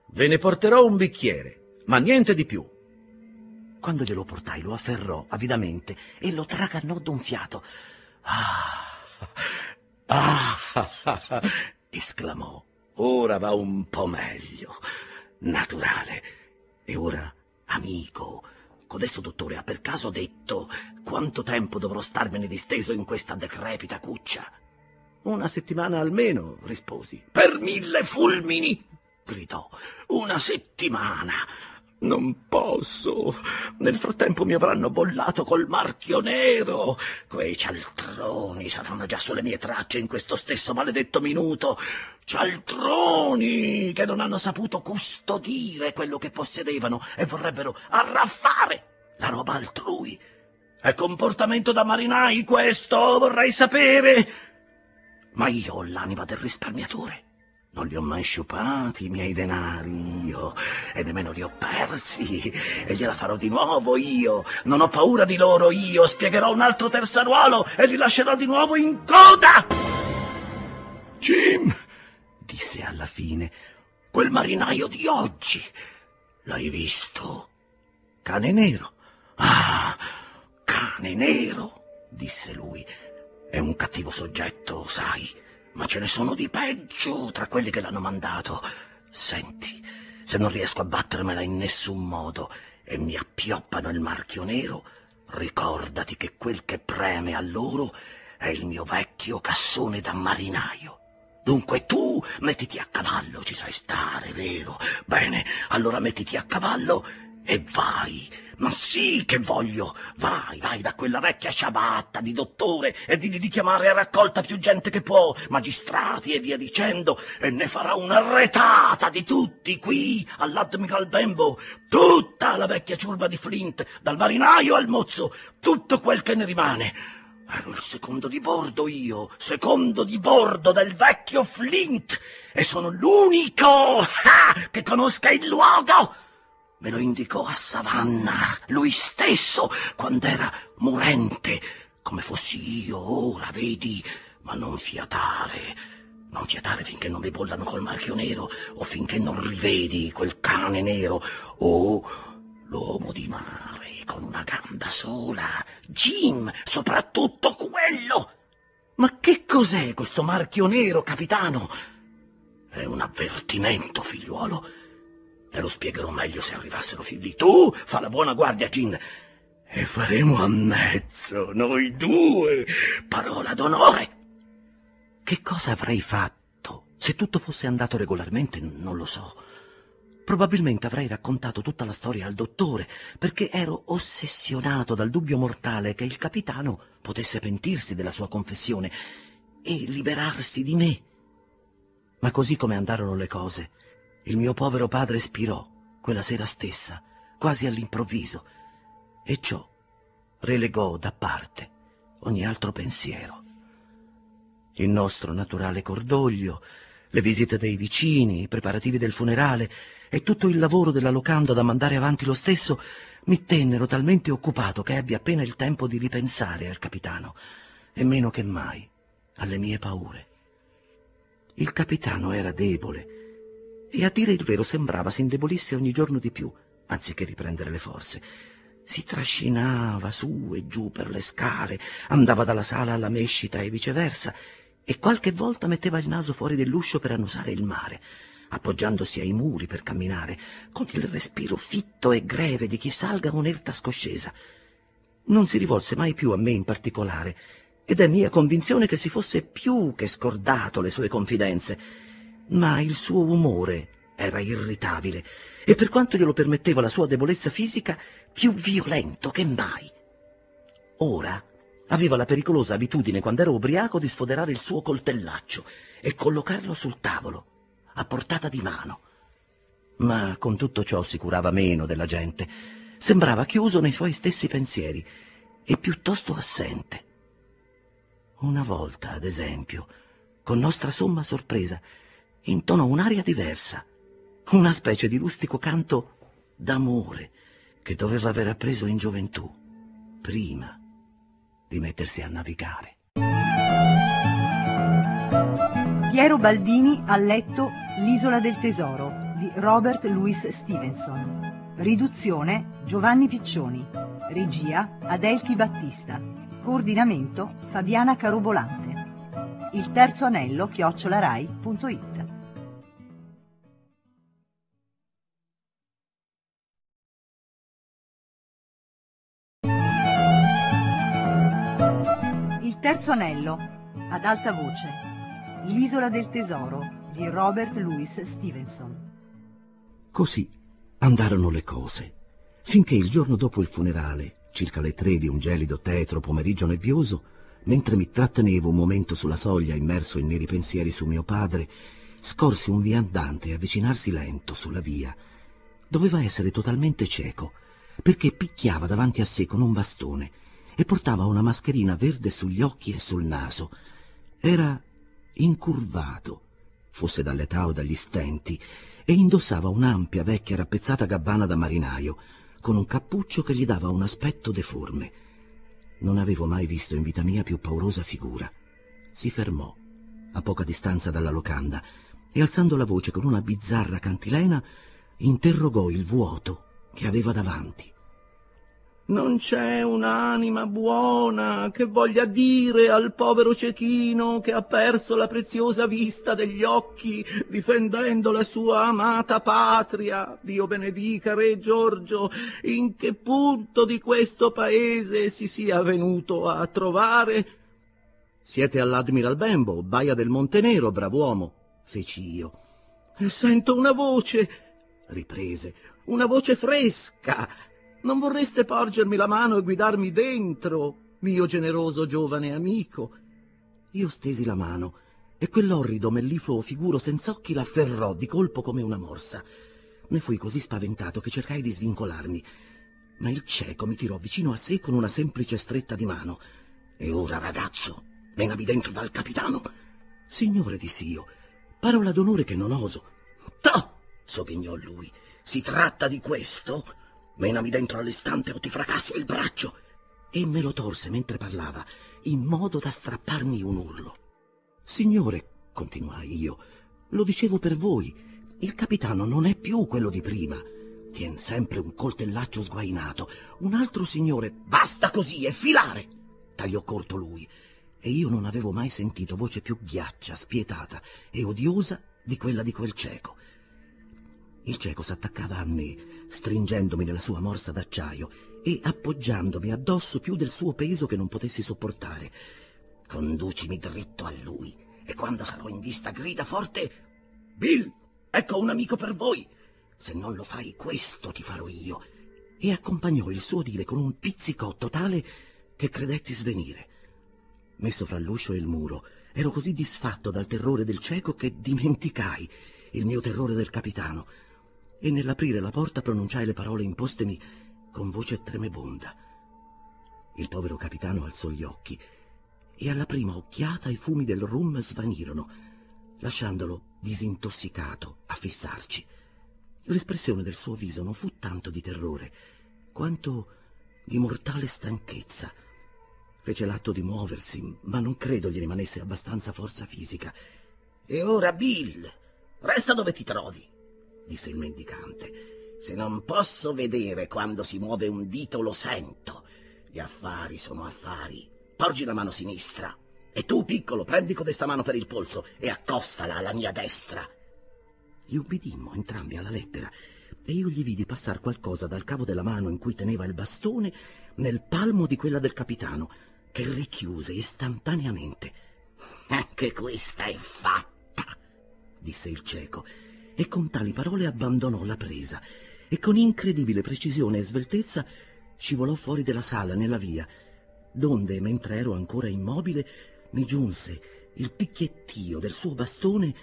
Ve ne porterò un bicchiere, ma niente di più. Quando glielo portai lo afferrò avidamente e lo tragannò d'un fiato. Ah, ah, ah, ah, esclamò. Ora va un po' meglio. Naturale. E ora, amico, Codesto dottore ha per caso detto quanto tempo dovrò starmene disteso in questa decrepita cuccia? Una settimana almeno, risposi. Per mille fulmini! gridò. Una settimana! Non posso. Nel frattempo mi avranno bollato col marchio nero. Quei cialtroni saranno già sulle mie tracce in questo stesso maledetto minuto. Cialtroni che non hanno saputo custodire quello che possedevano e vorrebbero arraffare la roba altrui. È comportamento da marinai questo, vorrei sapere. Ma io ho l'anima del risparmiatore. Non li ho mai sciupati i miei denari io, e nemmeno li ho persi, e gliela farò di nuovo io. Non ho paura di loro io, spiegherò un altro terzaruolo e li lascerò di nuovo in coda. Jim, disse alla fine, quel marinaio di oggi, l'hai visto? Cane nero. Ah, cane nero, disse lui. È un cattivo soggetto, sai ma ce ne sono di peggio tra quelli che l'hanno mandato. Senti, se non riesco a battermela in nessun modo e mi appioppano il marchio nero, ricordati che quel che preme a loro è il mio vecchio cassone da marinaio. Dunque tu mettiti a cavallo, ci sai stare, vero? Bene, allora mettiti a cavallo e vai ma sì che voglio! Vai, vai da quella vecchia ciabatta di dottore e digli di chiamare a raccolta più gente che può, magistrati e via dicendo, e ne farà una retata di tutti qui all'Admiral Bembo. Tutta la vecchia ciurba di Flint, dal marinaio al mozzo, tutto quel che ne rimane. Ero il secondo di bordo io, secondo di bordo del vecchio Flint, e sono l'unico ah, che conosca il luogo Me lo indicò a Savannah, lui stesso, quando era morente, come fossi io ora, vedi? Ma non fiatare, non fiatare finché non mi bollano col marchio nero, o finché non rivedi quel cane nero, o l'uomo di mare con una gamba sola, Jim, soprattutto quello. Ma che cos'è questo marchio nero, capitano? È un avvertimento, figliuolo Te lo spiegherò meglio se arrivassero figli. Tu fa la buona guardia, Gin. E faremo a mezzo, noi due. Parola d'onore. Che cosa avrei fatto? Se tutto fosse andato regolarmente, non lo so. Probabilmente avrei raccontato tutta la storia al dottore, perché ero ossessionato dal dubbio mortale che il capitano potesse pentirsi della sua confessione e liberarsi di me. Ma così come andarono le cose, il mio povero padre spirò quella sera stessa, quasi all'improvviso, e ciò relegò da parte ogni altro pensiero. Il nostro naturale cordoglio, le visite dei vicini, i preparativi del funerale e tutto il lavoro della locanda da mandare avanti lo stesso mi tennero talmente occupato che ebbi appena il tempo di ripensare al capitano, e meno che mai alle mie paure. Il capitano era debole e a dire il vero sembrava si indebolisse ogni giorno di più, anziché riprendere le forze. Si trascinava su e giù per le scale, andava dalla sala alla mescita e viceversa, e qualche volta metteva il naso fuori dell'uscio per annusare il mare, appoggiandosi ai muri per camminare, con il respiro fitto e greve di chi salga un'erta scoscesa. Non si rivolse mai più a me in particolare, ed è mia convinzione che si fosse più che scordato le sue confidenze, ma il suo umore era irritabile, e per quanto glielo permetteva la sua debolezza fisica, più violento che mai. Ora aveva la pericolosa abitudine, quando era ubriaco, di sfoderare il suo coltellaccio e collocarlo sul tavolo, a portata di mano. Ma con tutto ciò si curava meno della gente. Sembrava chiuso nei suoi stessi pensieri e piuttosto assente. Una volta, ad esempio, con nostra somma sorpresa, intonò un'aria diversa, una specie di rustico canto d'amore che doveva aver appreso in gioventù, prima di mettersi a navigare. Piero Baldini ha letto L'isola del tesoro di Robert Louis Stevenson. Riduzione Giovanni Piccioni. Regia Adelchi Battista. Coordinamento Fabiana Carobolante. Il terzo anello chiocciolarai.it terzo anello, ad alta voce, L'isola del tesoro di Robert Louis Stevenson. Così andarono le cose, finché il giorno dopo il funerale, circa le tre di un gelido tetro pomeriggio nebbioso, mentre mi trattenevo un momento sulla soglia immerso in neri pensieri su mio padre, scorsi un viandante avvicinarsi lento sulla via. Doveva essere totalmente cieco, perché picchiava davanti a sé con un bastone e portava una mascherina verde sugli occhi e sul naso. Era incurvato, fosse dall'età o dagli stenti, e indossava un'ampia vecchia rappezzata gabbana da marinaio, con un cappuccio che gli dava un aspetto deforme. Non avevo mai visto in vita mia più paurosa figura. Si fermò, a poca distanza dalla locanda, e alzando la voce con una bizzarra cantilena, interrogò il vuoto che aveva davanti. Non c'è un'anima buona che voglia dire al povero cecchino che ha perso la preziosa vista degli occhi difendendo la sua amata patria. Dio benedica Re Giorgio, in che punto di questo paese si sia venuto a trovare? Siete all'Admiral Bembo, baia del Montenero, brav'uomo, feci io. E sento una voce, riprese, una voce fresca, non vorreste porgermi la mano e guidarmi dentro, mio generoso giovane amico? Io stesi la mano e quell'orrido mellifluo figuro senz'occhi l'afferrò di colpo come una morsa. Ne fui così spaventato che cercai di svincolarmi, ma il cieco mi tirò vicino a sé con una semplice stretta di mano. E ora, ragazzo, menavi dentro dal capitano. Signore, dissi io, parola d'onore che non oso. Toh! sogghignò lui. Si tratta di questo? Menami dentro all'istante o ti fracasso il braccio. E me lo torse mentre parlava, in modo da strapparmi un urlo. Signore, continuai io, lo dicevo per voi, il capitano non è più quello di prima. Tien sempre un coltellaccio sguainato. Un altro signore... Basta così e filare! tagliò corto lui. E io non avevo mai sentito voce più ghiaccia, spietata e odiosa di quella di quel cieco. Il cieco s'attaccava a me, stringendomi nella sua morsa d'acciaio e appoggiandomi addosso più del suo peso che non potessi sopportare. Conducimi dritto a lui e quando sarò in vista grida forte Bill, ecco un amico per voi. Se non lo fai questo ti farò io. E accompagnò il suo dire con un pizzicotto tale che credetti svenire. Messo fra l'uscio e il muro, ero così disfatto dal terrore del cieco che dimenticai il mio terrore del capitano e nell'aprire la porta pronunciai le parole impostemi con voce tremebonda. Il povero capitano alzò gli occhi e alla prima occhiata i fumi del rum svanirono, lasciandolo disintossicato a fissarci. L'espressione del suo viso non fu tanto di terrore, quanto di mortale stanchezza. Fece l'atto di muoversi, ma non credo gli rimanesse abbastanza forza fisica. E ora, Bill, resta dove ti trovi, disse il mendicante. Se non posso vedere quando si muove un dito, lo sento. Gli affari sono affari. Porgi la mano sinistra. E tu, piccolo, prendi codesta mano per il polso e accostala alla mia destra. Gli ubbidimmo entrambi alla lettera e io gli vidi passare qualcosa dal cavo della mano in cui teneva il bastone nel palmo di quella del capitano, che richiuse istantaneamente. Anche questa è fatta, disse il cieco, e con tali parole abbandonò la presa e con incredibile precisione e sveltezza scivolò fuori della sala nella via, donde, mentre ero ancora immobile, mi giunse il picchiettio del suo bastone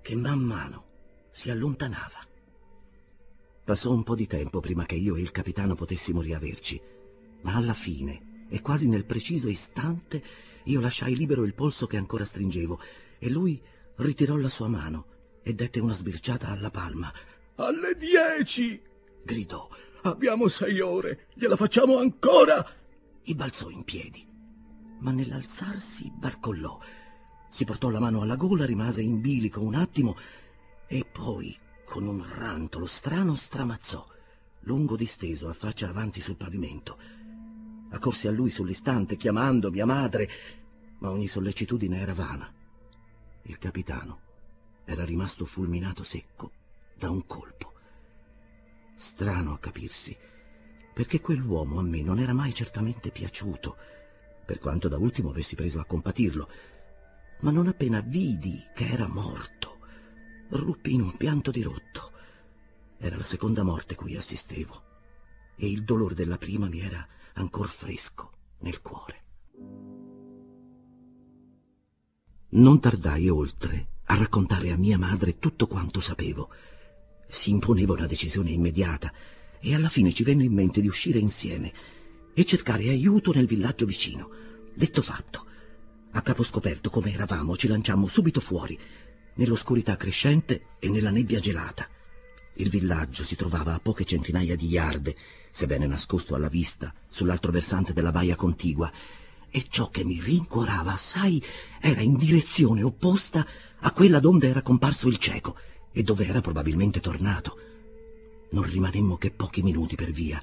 che man mano si allontanava. Passò un po' di tempo prima che io e il capitano potessimo riaverci, ma alla fine, e quasi nel preciso istante, io lasciai libero il polso che ancora stringevo e lui ritirò la sua mano e dette una sbirciata alla palma. Alle dieci! gridò. Abbiamo sei ore, gliela facciamo ancora! E balzò in piedi, ma nell'alzarsi barcollò. Si portò la mano alla gola, rimase in bilico un attimo e poi, con un rantolo strano, stramazzò, lungo disteso, a faccia avanti sul pavimento. Accorsi a lui sull'istante, chiamando mia madre, ma ogni sollecitudine era vana. Il capitano era rimasto fulminato secco da un colpo. Strano a capirsi, perché quell'uomo a me non era mai certamente piaciuto, per quanto da ultimo avessi preso a compatirlo, ma non appena vidi che era morto, ruppi in un pianto dirotto. Era la seconda morte cui assistevo, e il dolore della prima mi era ancor fresco nel cuore. Non tardai oltre a raccontare a mia madre tutto quanto sapevo. Si imponeva una decisione immediata e alla fine ci venne in mente di uscire insieme e cercare aiuto nel villaggio vicino. Detto fatto, a capo scoperto come eravamo, ci lanciammo subito fuori, nell'oscurità crescente e nella nebbia gelata. Il villaggio si trovava a poche centinaia di yarde, sebbene nascosto alla vista, sull'altro versante della baia contigua, e ciò che mi rincuorava assai era in direzione opposta a quella donde era comparso il cieco e dove era probabilmente tornato. Non rimanemmo che pochi minuti per via,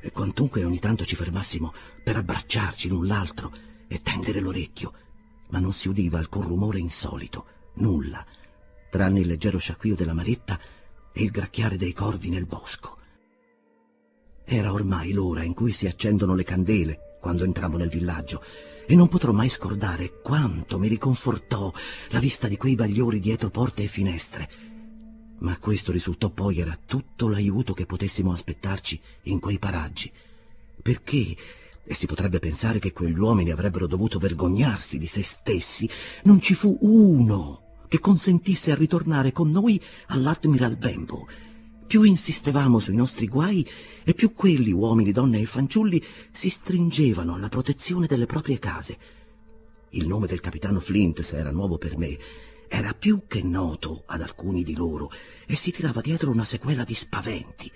e quantunque ogni tanto ci fermassimo per abbracciarci l'un l'altro e tendere l'orecchio, ma non si udiva alcun rumore insolito, nulla, tranne il leggero sciacquio della maretta e il gracchiare dei corvi nel bosco. Era ormai l'ora in cui si accendono le candele quando entrammo nel villaggio e non potrò mai scordare quanto mi riconfortò la vista di quei bagliori dietro porte e finestre. Ma questo risultò poi era tutto l'aiuto che potessimo aspettarci in quei paraggi, perché, e si potrebbe pensare che quegli uomini avrebbero dovuto vergognarsi di se stessi, non ci fu uno che consentisse a ritornare con noi all'Admiral Bembo. Più insistevamo sui nostri guai e più quelli, uomini, donne e fanciulli, si stringevano alla protezione delle proprie case. Il nome del capitano Flint, se era nuovo per me, era più che noto ad alcuni di loro e si tirava dietro una sequela di spaventi.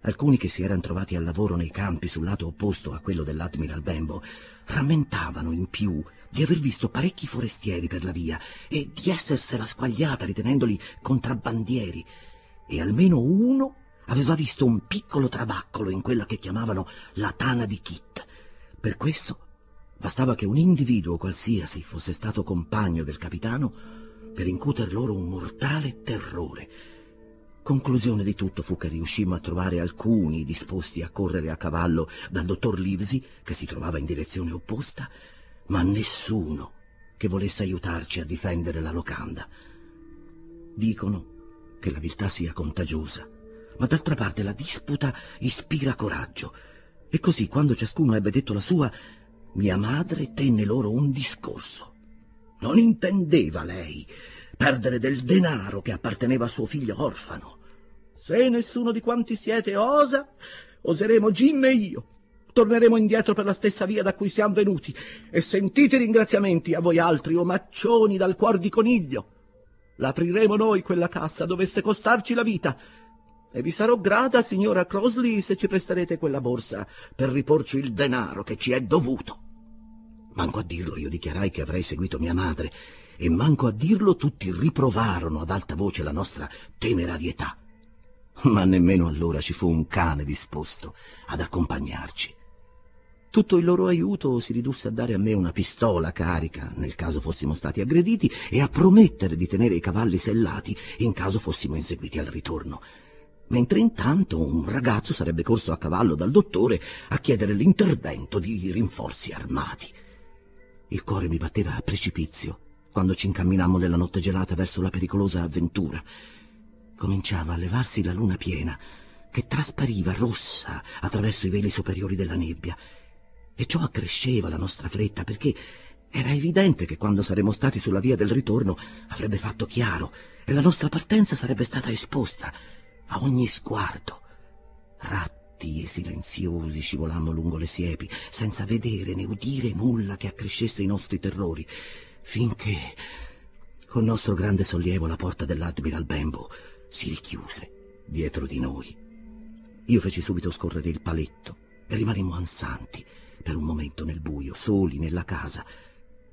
Alcuni che si erano trovati al lavoro nei campi sul lato opposto a quello dell'Admiral Bembo rammentavano in più di aver visto parecchi forestieri per la via e di essersela squagliata ritenendoli contrabbandieri, e almeno uno aveva visto un piccolo trabaccolo in quella che chiamavano la tana di Kit. Per questo bastava che un individuo qualsiasi fosse stato compagno del capitano per incuter loro un mortale terrore. Conclusione di tutto fu che riuscimmo a trovare alcuni disposti a correre a cavallo dal dottor Livesey, che si trovava in direzione opposta, ma nessuno che volesse aiutarci a difendere la locanda. Dicono che la viltà sia contagiosa, ma d'altra parte la disputa ispira coraggio. E così, quando ciascuno ebbe detto la sua, mia madre tenne loro un discorso. Non intendeva lei perdere del denaro che apparteneva a suo figlio orfano. Se nessuno di quanti siete osa, oseremo Jim e io. Torneremo indietro per la stessa via da cui siamo venuti e sentite i ringraziamenti a voi altri omaccioni dal cuor di coniglio. L'apriremo noi quella cassa, doveste costarci la vita. E vi sarò grata, signora Crosley, se ci presterete quella borsa per riporci il denaro che ci è dovuto. Manco a dirlo io dichiarai che avrei seguito mia madre, e manco a dirlo tutti riprovarono ad alta voce la nostra temerarietà. Ma nemmeno allora ci fu un cane disposto ad accompagnarci. Tutto il loro aiuto si ridusse a dare a me una pistola carica nel caso fossimo stati aggrediti e a promettere di tenere i cavalli sellati in caso fossimo inseguiti al ritorno. Mentre intanto un ragazzo sarebbe corso a cavallo dal dottore a chiedere l'intervento di rinforzi armati. Il cuore mi batteva a precipizio quando ci incamminammo nella notte gelata verso la pericolosa avventura. Cominciava a levarsi la luna piena, che traspariva rossa attraverso i veli superiori della nebbia, e ciò accresceva la nostra fretta perché era evidente che quando saremmo stati sulla via del ritorno avrebbe fatto chiaro e la nostra partenza sarebbe stata esposta a ogni sguardo. Ratti e silenziosi scivolammo lungo le siepi, senza vedere né udire nulla che accrescesse i nostri terrori, finché, con nostro grande sollievo, la porta dell'Admiral Bembo si richiuse dietro di noi. Io feci subito scorrere il paletto e rimanemmo ansanti per un momento nel buio, soli nella casa,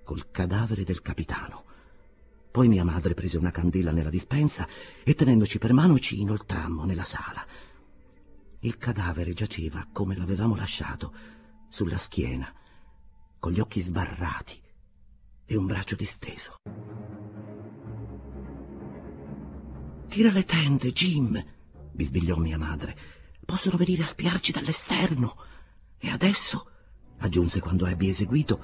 col cadavere del capitano. Poi mia madre prese una candela nella dispensa e tenendoci per mano ci inoltrammo nella sala. Il cadavere giaceva come l'avevamo lasciato, sulla schiena, con gli occhi sbarrati e un braccio disteso. Tira le tende, Jim, bisbigliò mia madre. Possono venire a spiarci dall'esterno. E adesso, aggiunse quando ebbi eseguito,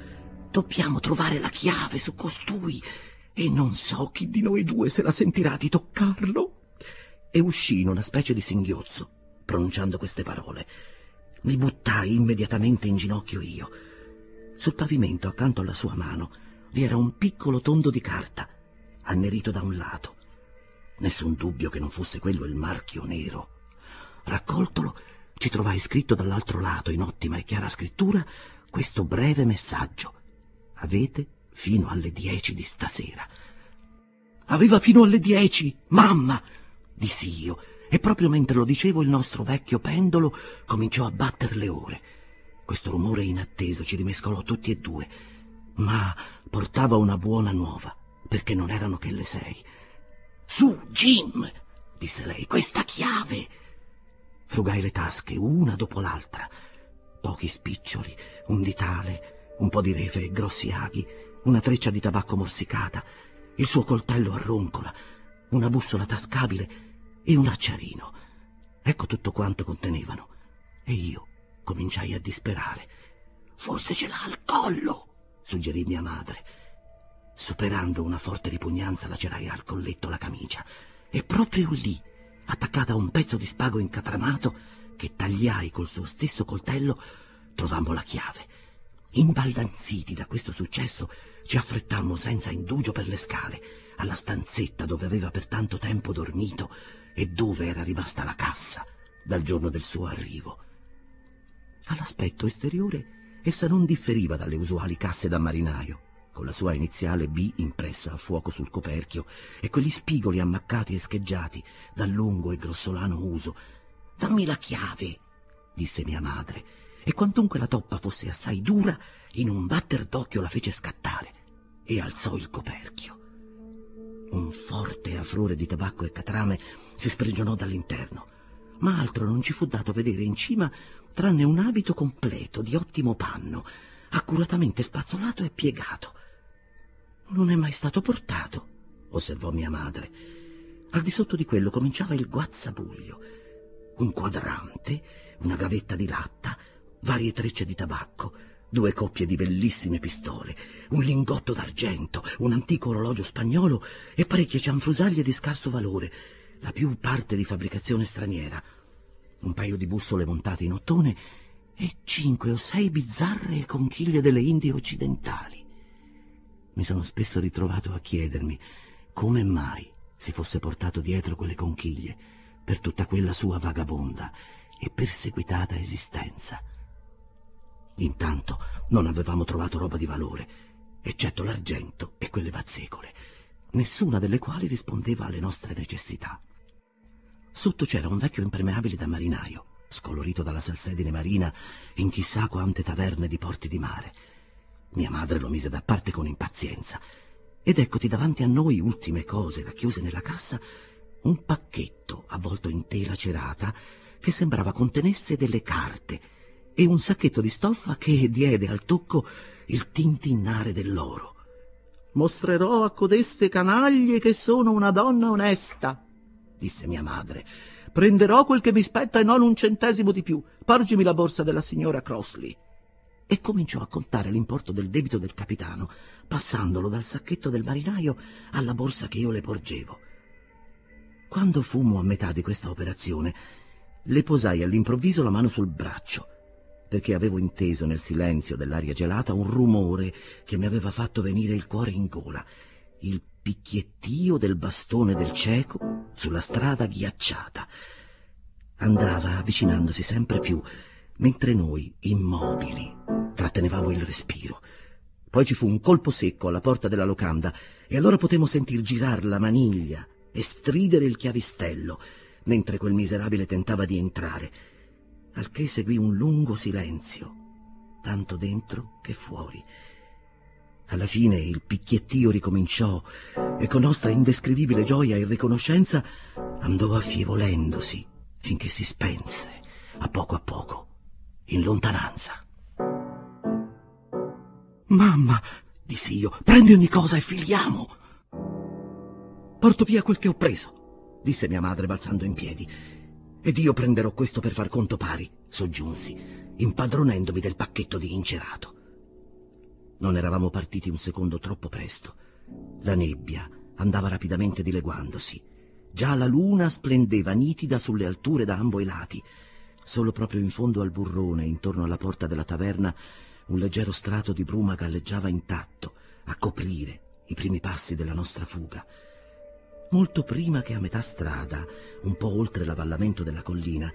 dobbiamo trovare la chiave su costui e non so chi di noi due se la sentirà di toccarlo. E uscì in una specie di singhiozzo pronunciando queste parole. Mi buttai immediatamente in ginocchio io. Sul pavimento, accanto alla sua mano, vi era un piccolo tondo di carta, annerito da un lato. Nessun dubbio che non fosse quello il marchio nero. Raccoltolo, ci trovai scritto dall'altro lato, in ottima e chiara scrittura, questo breve messaggio. Avete fino alle dieci di stasera. Aveva fino alle dieci, mamma, dissi io, e proprio mentre lo dicevo il nostro vecchio pendolo cominciò a battere le ore. Questo rumore inatteso ci rimescolò tutti e due, ma portava una buona nuova, perché non erano che le sei. Su, Jim, disse lei, questa chiave. Frugai le tasche, una dopo l'altra. Pochi spiccioli, un ditale, un po' di refe e grossi aghi, una treccia di tabacco morsicata, il suo coltello a roncola, una bussola tascabile e un acciarino. Ecco tutto quanto contenevano. E io cominciai a disperare. Forse ce l'ha al collo, suggerì mia madre. Superando una forte ripugnanza, lacerai al colletto la camicia. E proprio lì, attaccata a un pezzo di spago incatramato, che tagliai col suo stesso coltello, trovammo la chiave. Imbaldanziti da questo successo, ci affrettammo senza indugio per le scale, alla stanzetta dove aveva per tanto tempo dormito e dove era rimasta la cassa dal giorno del suo arrivo. All'aspetto esteriore essa non differiva dalle usuali casse da marinaio, con la sua iniziale B impressa a fuoco sul coperchio e quegli spigoli ammaccati e scheggiati dal lungo e grossolano uso. Dammi la chiave, disse mia madre, e quantunque la toppa fosse assai dura, in un batter d'occhio la fece scattare e alzò il coperchio. Un forte affrore di tabacco e catrame si sprigionò dall'interno, ma altro non ci fu dato vedere in cima tranne un abito completo di ottimo panno, accuratamente spazzolato e piegato. Non è mai stato portato, osservò mia madre. Al di sotto di quello cominciava il guazzabuglio. Un quadrante, una gavetta di latta, varie trecce di tabacco, due coppie di bellissime pistole, un lingotto d'argento, un antico orologio spagnolo e parecchie cianfrusaglie di scarso valore, la più parte di fabbricazione straniera, un paio di bussole montate in ottone e cinque o sei bizzarre conchiglie delle Indie occidentali. Mi sono spesso ritrovato a chiedermi come mai si fosse portato dietro quelle conchiglie, per tutta quella sua vagabonda e perseguitata esistenza. Intanto non avevamo trovato roba di valore, eccetto l'argento e quelle bazzecole, nessuna delle quali rispondeva alle nostre necessità. Sotto c'era un vecchio impermeabile da marinaio, scolorito dalla salsedine marina in chissà quante taverne di porti di mare. Mia madre lo mise da parte con impazienza. Ed eccoti davanti a noi, ultime cose racchiuse nella cassa, un pacchetto avvolto in tela cerata che sembrava contenesse delle carte e un sacchetto di stoffa che diede al tocco il tintinnare dell'oro. Mostrerò a codeste canaglie che sono una donna onesta, disse mia madre. Prenderò quel che mi spetta e non un centesimo di più. Porgimi la borsa della signora Crossley. E cominciò a contare l'importo del debito del capitano, passandolo dal sacchetto del marinaio alla borsa che io le porgevo. Quando fummo a metà di questa operazione, le posai all'improvviso la mano sul braccio, perché avevo inteso nel silenzio dell'aria gelata un rumore che mi aveva fatto venire il cuore in gola, il picchiettio del bastone del cieco sulla strada ghiacciata. Andava avvicinandosi sempre più, mentre noi, immobili, trattenevamo il respiro. Poi ci fu un colpo secco alla porta della locanda e allora potemmo sentir girar la maniglia e stridere il chiavistello, mentre quel miserabile tentava di entrare, al che seguì un lungo silenzio, tanto dentro che fuori. Alla fine il picchiettio ricominciò e con nostra indescrivibile gioia e riconoscenza andò affievolendosi finché si spense, a poco a poco, in lontananza. Mamma, dissi io, prendi ogni cosa e filiamo. Porto via quel che ho preso, disse mia madre balzando in piedi. Ed io prenderò questo per far conto pari, soggiunsi, impadronendomi del pacchetto di incerato. Non eravamo partiti un secondo troppo presto. La nebbia andava rapidamente dileguandosi. Già la luna splendeva nitida sulle alture da ambo i lati. Solo proprio in fondo al burrone, intorno alla porta della taverna, un leggero strato di bruma galleggiava intatto, a coprire i primi passi della nostra fuga. Molto prima che a metà strada, un po' oltre l'avvallamento della collina,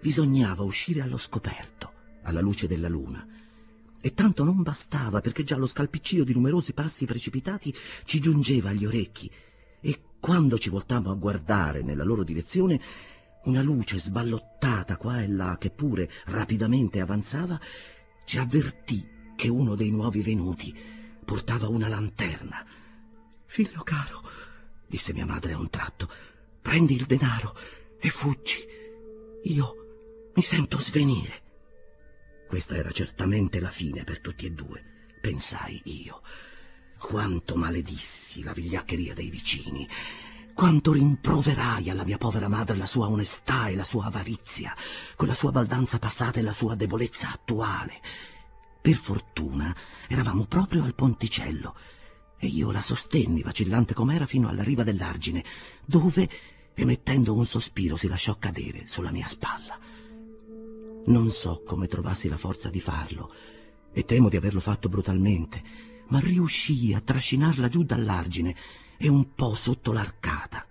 bisognava uscire allo scoperto, alla luce della luna. E tanto non bastava, perché già lo scalpiccio di numerosi passi precipitati ci giungeva agli orecchi, e quando ci voltammo a guardare nella loro direzione, una luce sballottata qua e là, che pure rapidamente avanzava, ci avvertì che uno dei nuovi venuti portava una lanterna. Figlio caro, disse mia madre a un tratto, prendi il denaro e fuggi. Io mi sento svenire. Questa era certamente la fine per tutti e due, pensai io. Quanto maledissi la vigliaccheria dei vicini, quanto rimproverai alla mia povera madre la sua onestà e la sua avarizia, quella sua baldanza passata e la sua debolezza attuale. Per fortuna eravamo proprio al ponticello e io la sostenni vacillante com'era fino alla riva dell'argine, dove, emettendo un sospiro, si lasciò cadere sulla mia spalla. Non so come trovassi la forza di farlo, e temo di averlo fatto brutalmente, ma riuscii a trascinarla giù dall'argine e un po' sotto l'arcata.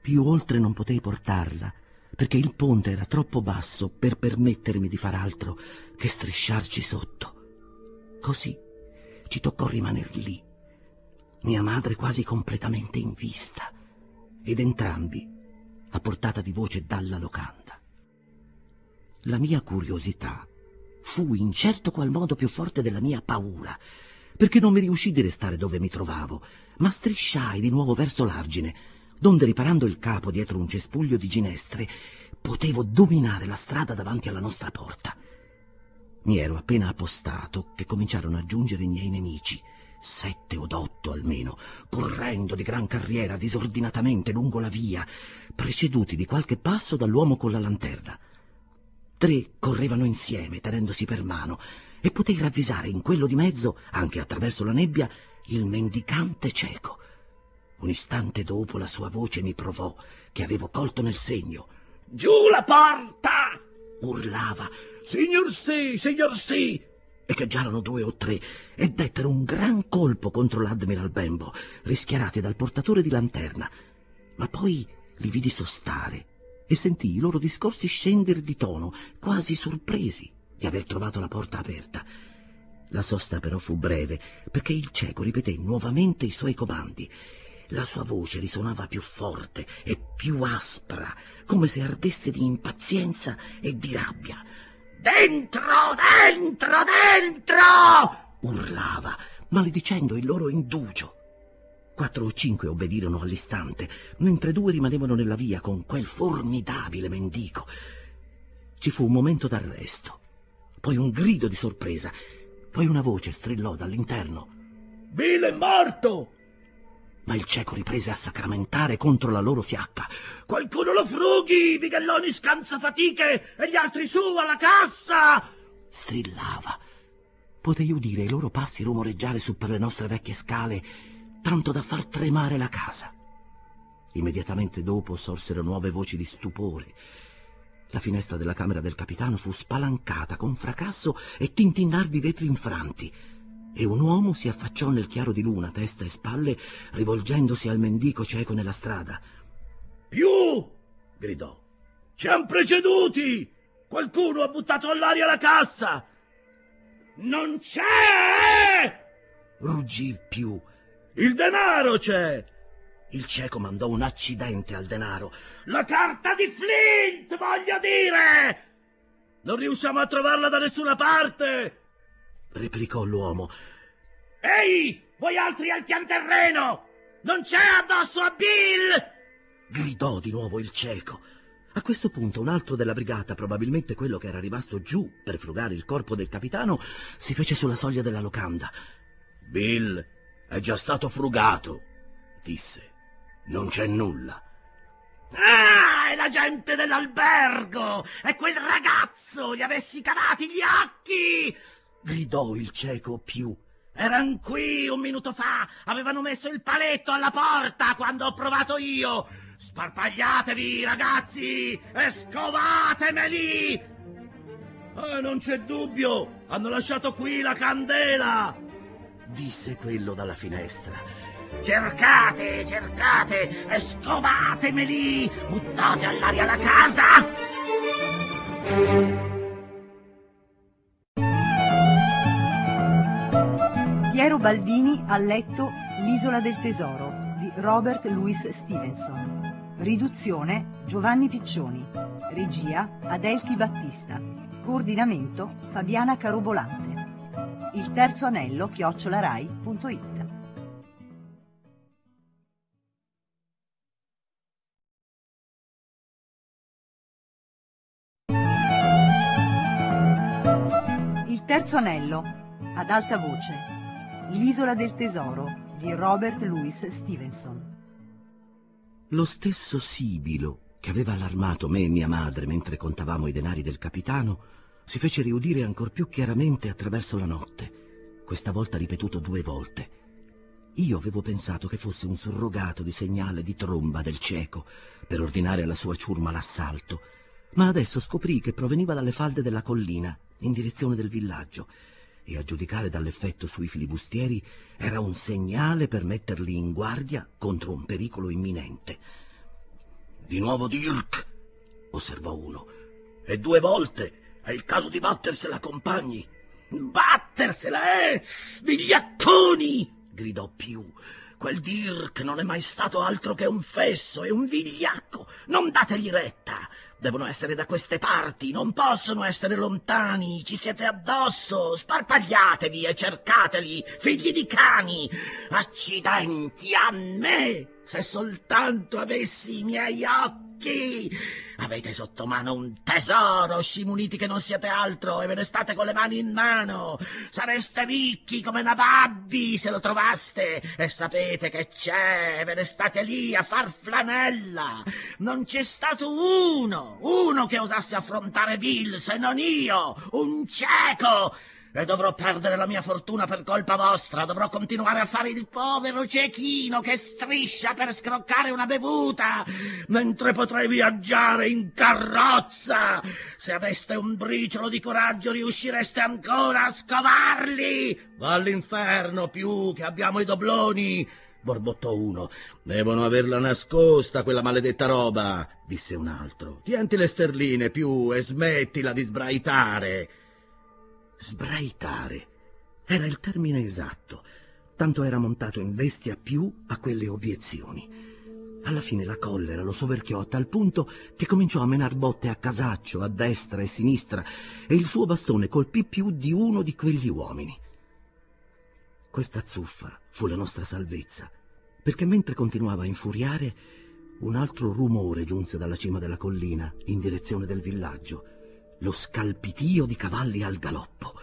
Più oltre non potei portarla, perché il ponte era troppo basso per permettermi di far altro che strisciarci sotto. Così ci toccò rimaner lì, mia madre quasi completamente in vista, ed entrambi a portata di voce dalla locanda. La mia curiosità fu in certo qual modo più forte della mia paura, perché non mi riuscì di restare dove mi trovavo, ma strisciai di nuovo verso l'argine, donde riparando il capo dietro un cespuglio di ginestre, potevo dominare la strada davanti alla nostra porta. Mi ero appena appostato che cominciarono a giungere i miei nemici, sette od otto almeno, correndo di gran carriera disordinatamente lungo la via, preceduti di qualche passo dall'uomo con la lanterna. Tre correvano insieme, tenendosi per mano, e potei ravvisare in quello di mezzo, anche attraverso la nebbia, il mendicante cieco. Un istante dopo la sua voce mi provò che avevo colto nel segno. Giù la porta! urlava Signor sì, signor sì! e che già erano due o tre, e dettero un gran colpo contro l'Admiral Bembo, rischiarati dal portatore di lanterna. Ma poi li vidi sostare e sentii i loro discorsi scendere di tono, quasi sorpresi di aver trovato la porta aperta. La sosta però fu breve, perché il cieco ripeté nuovamente i suoi comandi. La sua voce risuonava più forte e più aspra, come se ardesse di impazienza e di rabbia. Dentro, dentro, dentro! urlava, maledicendo il loro indugio. Quattro o cinque obbedirono all'istante, mentre due rimanevano nella via con quel formidabile mendico. Ci fu un momento d'arresto, poi un grido di sorpresa, poi una voce strillò dall'interno. Bill è morto! Ma il cieco riprese a sacramentare contro la loro fiacca. Qualcuno lo frughi, Miguelloni scansa fatiche e gli altri su alla cassa! Strillava. Potei udire i loro passi rumoreggiare su per le nostre vecchie scale tanto da far tremare la casa. Immediatamente dopo sorsero nuove voci di stupore. La finestra della camera del capitano fu spalancata con fracasso e tintinnar di vetri infranti, e un uomo si affacciò nel chiaro di luna, testa e spalle, rivolgendosi al mendico cieco nella strada. Più! gridò. Ci han preceduti! Qualcuno ha buttato all'aria la cassa! Non c'è! ruggì più il denaro c'è! Il cieco mandò un accidente al denaro. La carta di Flint, voglio dire! Non riusciamo a trovarla da nessuna parte! replicò l'uomo. Ehi, voi altri al pianterreno! Non c'è addosso a Bill! gridò di nuovo il cieco. A questo punto un altro della brigata, probabilmente quello che era rimasto giù per frugare il corpo del capitano, si fece sulla soglia della locanda. Bill è già stato frugato, disse. Non c'è nulla. Ah, è la gente dell'albergo! È quel ragazzo! Gli avessi cavati gli occhi! gridò il cieco più. Eran qui un minuto fa! Avevano messo il paletto alla porta quando ho provato io! Sparpagliatevi, ragazzi! E scovatemeli! Ah, non c'è dubbio! Hanno lasciato qui la candela! disse quello dalla finestra. Cercate, cercate e scovatemeli! Buttate all'aria la casa! Piero Baldini ha letto L'isola del tesoro di Robert Louis Stevenson. Riduzione Giovanni Piccioni. Regia Adelchi Battista. Coordinamento Fabiana Carobolante il terzo anello chiocciolarai.it terzo anello, ad alta voce, L'isola del tesoro di Robert Louis Stevenson. Lo stesso sibilo che aveva allarmato me e mia madre mentre contavamo i denari del capitano si fece riudire ancor più chiaramente attraverso la notte, questa volta ripetuto due volte. Io avevo pensato che fosse un surrogato di segnale di tromba del cieco per ordinare alla sua ciurma l'assalto, ma adesso scoprì che proveniva dalle falde della collina, in direzione del villaggio, e a giudicare dall'effetto sui filibustieri era un segnale per metterli in guardia contro un pericolo imminente. Di nuovo Dirk, osservò uno, e due volte è il caso di battersela, compagni. Battersela, eh? Vigliacconi! gridò più. Quel Dirk non è mai stato altro che un fesso e un vigliacco. Non dategli retta. Devono essere da queste parti, non possono essere lontani. Ci siete addosso. Sparpagliatevi e cercateli, figli di cani. Accidenti a me, se soltanto avessi i miei occhi. Avete sotto mano un tesoro, scimuniti che non siete altro, e ve ne state con le mani in mano. Sareste ricchi come nababbi se lo trovaste, e sapete che c'è, ve ne state lì a far flanella. Non c'è stato uno, uno che osasse affrontare Bill, se non io, un cieco e dovrò perdere la mia fortuna per colpa vostra, dovrò continuare a fare il povero cecchino che striscia per scroccare una bevuta, mentre potrei viaggiare in carrozza. Se aveste un briciolo di coraggio riuscireste ancora a scovarli. Va all'inferno più che abbiamo i dobloni. borbottò uno. Devono averla nascosta, quella maledetta roba, disse un altro. Tienti le sterline più e smettila di sbraitare. Sbraitare era il termine esatto, tanto era montato in bestia più a quelle obiezioni. Alla fine la collera lo soverchiò a tal punto che cominciò a menar botte a casaccio, a destra e a sinistra, e il suo bastone colpì più di uno di quegli uomini. Questa zuffa fu la nostra salvezza, perché mentre continuava a infuriare, un altro rumore giunse dalla cima della collina in direzione del villaggio, lo scalpitio di cavalli al galoppo.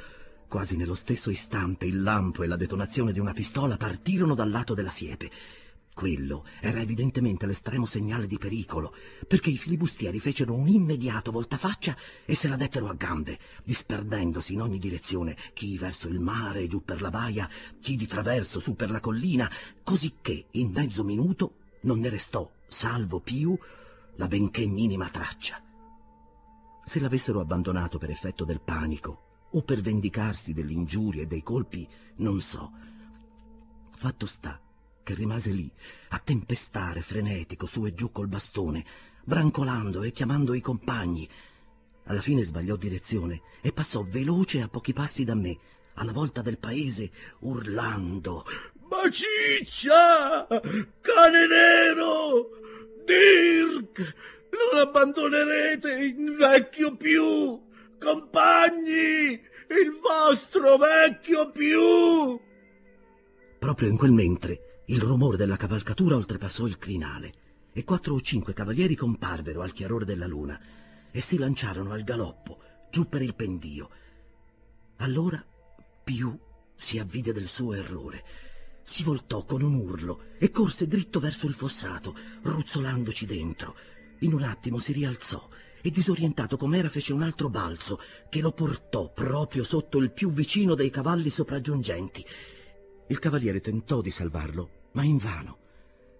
Quasi nello stesso istante il lampo e la detonazione di una pistola partirono dal lato della siepe quello era evidentemente l'estremo segnale di pericolo, perché i filibustieri fecero un immediato voltafaccia e se la dettero a gambe, disperdendosi in ogni direzione, chi verso il mare, giù per la baia, chi di traverso su per la collina, cosicché in mezzo minuto non ne restò, salvo più, la benché minima traccia. Se l'avessero abbandonato per effetto del panico o per vendicarsi delle ingiurie e dei colpi, non so. Fatto sta che rimase lì, a tempestare frenetico su e giù col bastone, brancolando e chiamando i compagni. Alla fine sbagliò direzione e passò veloce a pochi passi da me, alla volta del paese, urlando Ma ciccia! Cane nero! Dirk! Non abbandonerete il vecchio più! Compagni! Il vostro vecchio più! Proprio in quel mentre il rumore della cavalcatura oltrepassò il crinale e quattro o cinque cavalieri comparvero al chiarore della luna e si lanciarono al galoppo giù per il pendio. Allora Più si avvide del suo errore. Si voltò con un urlo e corse dritto verso il fossato, ruzzolandoci dentro. In un attimo si rialzò e disorientato com'era fece un altro balzo che lo portò proprio sotto il più vicino dei cavalli sopraggiungenti il cavaliere tentò di salvarlo, ma invano.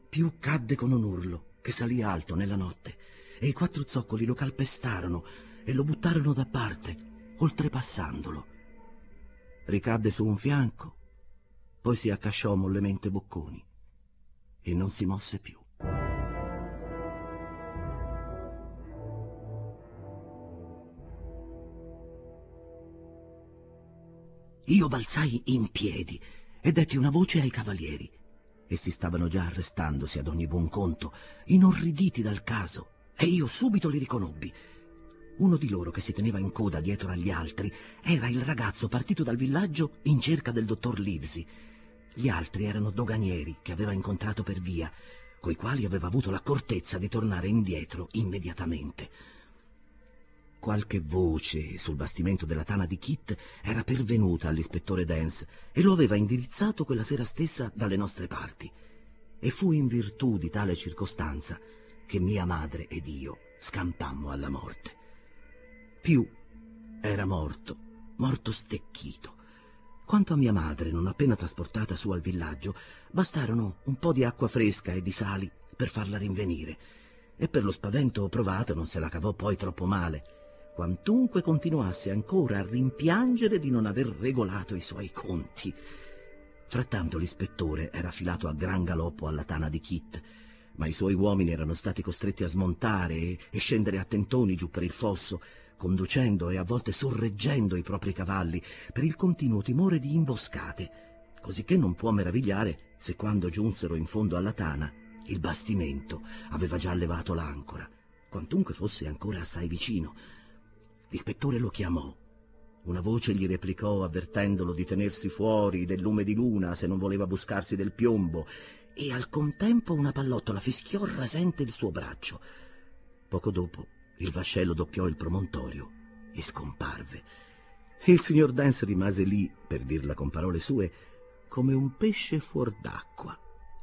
Più cadde con un urlo che salì alto nella notte e i quattro zoccoli lo calpestarono e lo buttarono da parte, oltrepassandolo. Ricadde su un fianco, poi si accasciò mollemente bocconi e non si mosse più. Io balzai in piedi e detti una voce ai cavalieri. Essi stavano già arrestandosi ad ogni buon conto, inorriditi dal caso, e io subito li riconobbi. Uno di loro che si teneva in coda dietro agli altri era il ragazzo partito dal villaggio in cerca del dottor Livesey. Gli altri erano doganieri che aveva incontrato per via, coi quali aveva avuto l'accortezza di tornare indietro immediatamente. Qualche voce sul bastimento della tana di Kit era pervenuta all'ispettore Dance e lo aveva indirizzato quella sera stessa dalle nostre parti. E fu in virtù di tale circostanza che mia madre ed io scampammo alla morte. Più era morto, morto stecchito. Quanto a mia madre, non appena trasportata su al villaggio, bastarono un po' di acqua fresca e di sali per farla rinvenire, e per lo spavento provato non se la cavò poi troppo male, quantunque continuasse ancora a rimpiangere di non aver regolato i suoi conti. Frattanto l'ispettore era filato a gran galoppo alla tana di Kit, ma i suoi uomini erano stati costretti a smontare e, scendere a tentoni giù per il fosso, conducendo e a volte sorreggendo i propri cavalli per il continuo timore di imboscate, cosicché non può meravigliare se quando giunsero in fondo alla tana il bastimento aveva già levato l'ancora, quantunque fosse ancora assai vicino, L'ispettore lo chiamò. Una voce gli replicò avvertendolo di tenersi fuori del lume di luna se non voleva buscarsi del piombo e al contempo una pallottola fischiò rasente il suo braccio. Poco dopo il vascello doppiò il promontorio e scomparve. Il signor Dance rimase lì, per dirla con parole sue, come un pesce fuor d'acqua.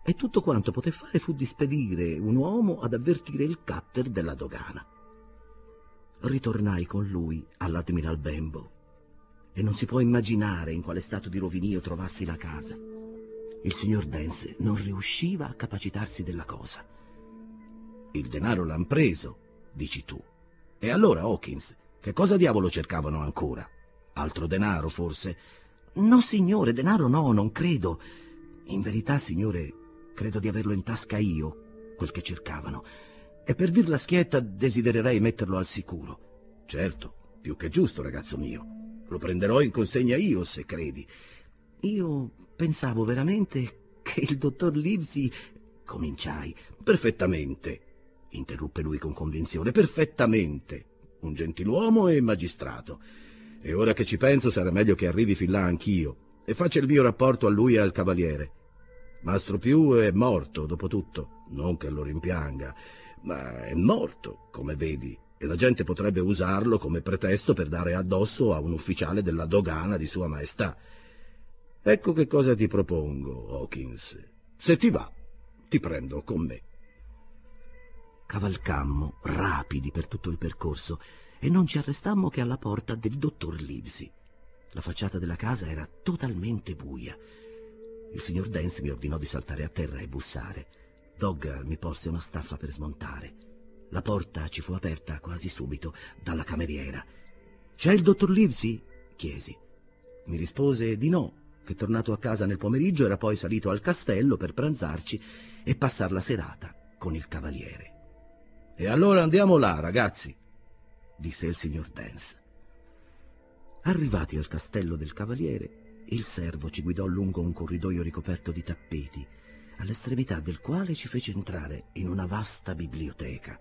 E tutto quanto poté fare fu di spedire un uomo ad avvertire il cutter della dogana ritornai con lui all'Admiral Bembo e non si può immaginare in quale stato di rovinio trovassi la casa. Il signor Dance non riusciva a capacitarsi della cosa. Il denaro l'han preso, dici tu. E allora, Hawkins, che cosa diavolo cercavano ancora? Altro denaro, forse? No, signore, denaro no, non credo. In verità, signore, credo di averlo in tasca io, quel che cercavano, e per dirla schietta desidererei metterlo al sicuro. Certo, più che giusto, ragazzo mio. Lo prenderò in consegna io, se credi. Io pensavo veramente che il dottor Livesey... Cominciai. Perfettamente, interruppe lui con convinzione, perfettamente. Un gentiluomo e magistrato. E ora che ci penso sarà meglio che arrivi fin là anch'io e faccia il mio rapporto a lui e al cavaliere. Mastro Più è morto, dopo tutto, non che lo rimpianga, ma è morto, come vedi, e la gente potrebbe usarlo come pretesto per dare addosso a un ufficiale della dogana di Sua Maestà. Ecco che cosa ti propongo, Hawkins. Se ti va, ti prendo con me. Cavalcammo, rapidi per tutto il percorso, e non ci arrestammo che alla porta del dottor Livesey. La facciata della casa era totalmente buia. Il signor Dance mi ordinò di saltare a terra e bussare. Doggar mi porse una staffa per smontare. La porta ci fu aperta quasi subito dalla cameriera. C'è il dottor Livesey? chiesi. Mi rispose di no, che tornato a casa nel pomeriggio era poi salito al castello per pranzarci e passar la serata con il cavaliere. E allora andiamo là, ragazzi, disse il signor Dance. Arrivati al castello del cavaliere, il servo ci guidò lungo un corridoio ricoperto di tappeti, all'estremità del quale ci fece entrare in una vasta biblioteca,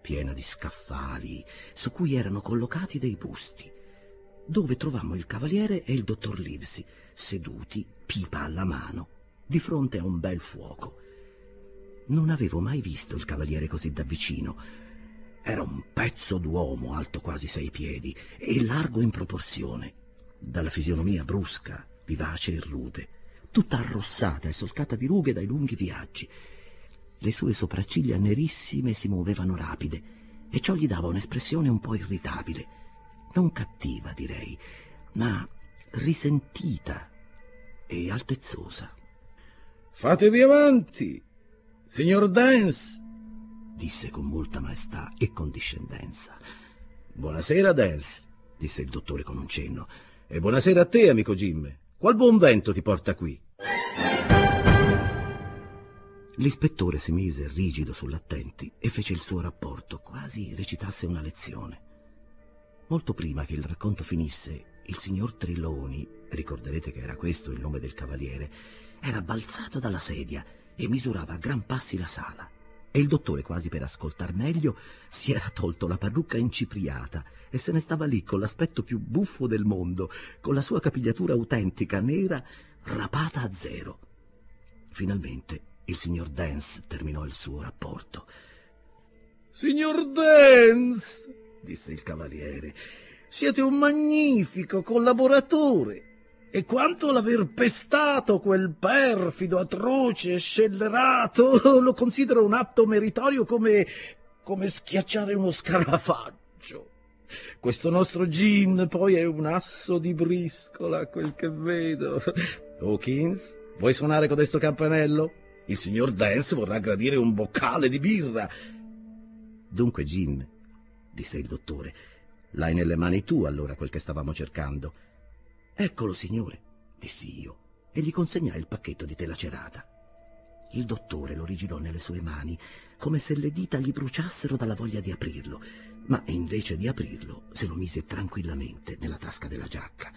piena di scaffali, su cui erano collocati dei busti, dove trovammo il cavaliere e il dottor Livesey, seduti, pipa alla mano, di fronte a un bel fuoco. Non avevo mai visto il cavaliere così da vicino. Era un pezzo d'uomo alto quasi sei piedi e largo in proporzione, dalla fisionomia brusca, vivace e rude, tutta arrossata e solcata di rughe dai lunghi viaggi. Le sue sopracciglia nerissime si muovevano rapide e ciò gli dava un'espressione un po' irritabile, non cattiva direi, ma risentita e altezzosa. Fatevi avanti, Signor Dance, disse con molta maestà e condiscendenza. Buonasera, Dance, disse il dottore con un cenno. E buonasera a te, amico Jim. Qual buon vento ti porta qui? L'ispettore si mise rigido sull'attenti e fece il suo rapporto, quasi recitasse una lezione. Molto prima che il racconto finisse, il signor Trilloni, ricorderete che era questo il nome del cavaliere, era balzato dalla sedia e misurava a gran passi la sala. E il dottore, quasi per ascoltar meglio, si era tolto la parrucca incipriata e se ne stava lì con l'aspetto più buffo del mondo, con la sua capigliatura autentica, nera, rapata a zero. Finalmente il signor Dance terminò il suo rapporto. Signor Dance, disse il cavaliere, siete un magnifico collaboratore. E quanto l'aver pestato quel perfido, atroce scellerato lo considero un atto meritorio come, come schiacciare uno scarafaggio. Questo nostro Jim poi è un asso di briscola, quel che vedo. Hawkins, vuoi suonare codesto campanello? Il signor Dance vorrà gradire un boccale di birra. Dunque, Jim, disse il dottore, l'hai nelle mani tu allora quel che stavamo cercando. Eccolo, signore, dissi io, e gli consegnai il pacchetto di tela cerata. Il dottore lo rigirò nelle sue mani, come se le dita gli bruciassero dalla voglia di aprirlo, ma invece di aprirlo se lo mise tranquillamente nella tasca della giacca.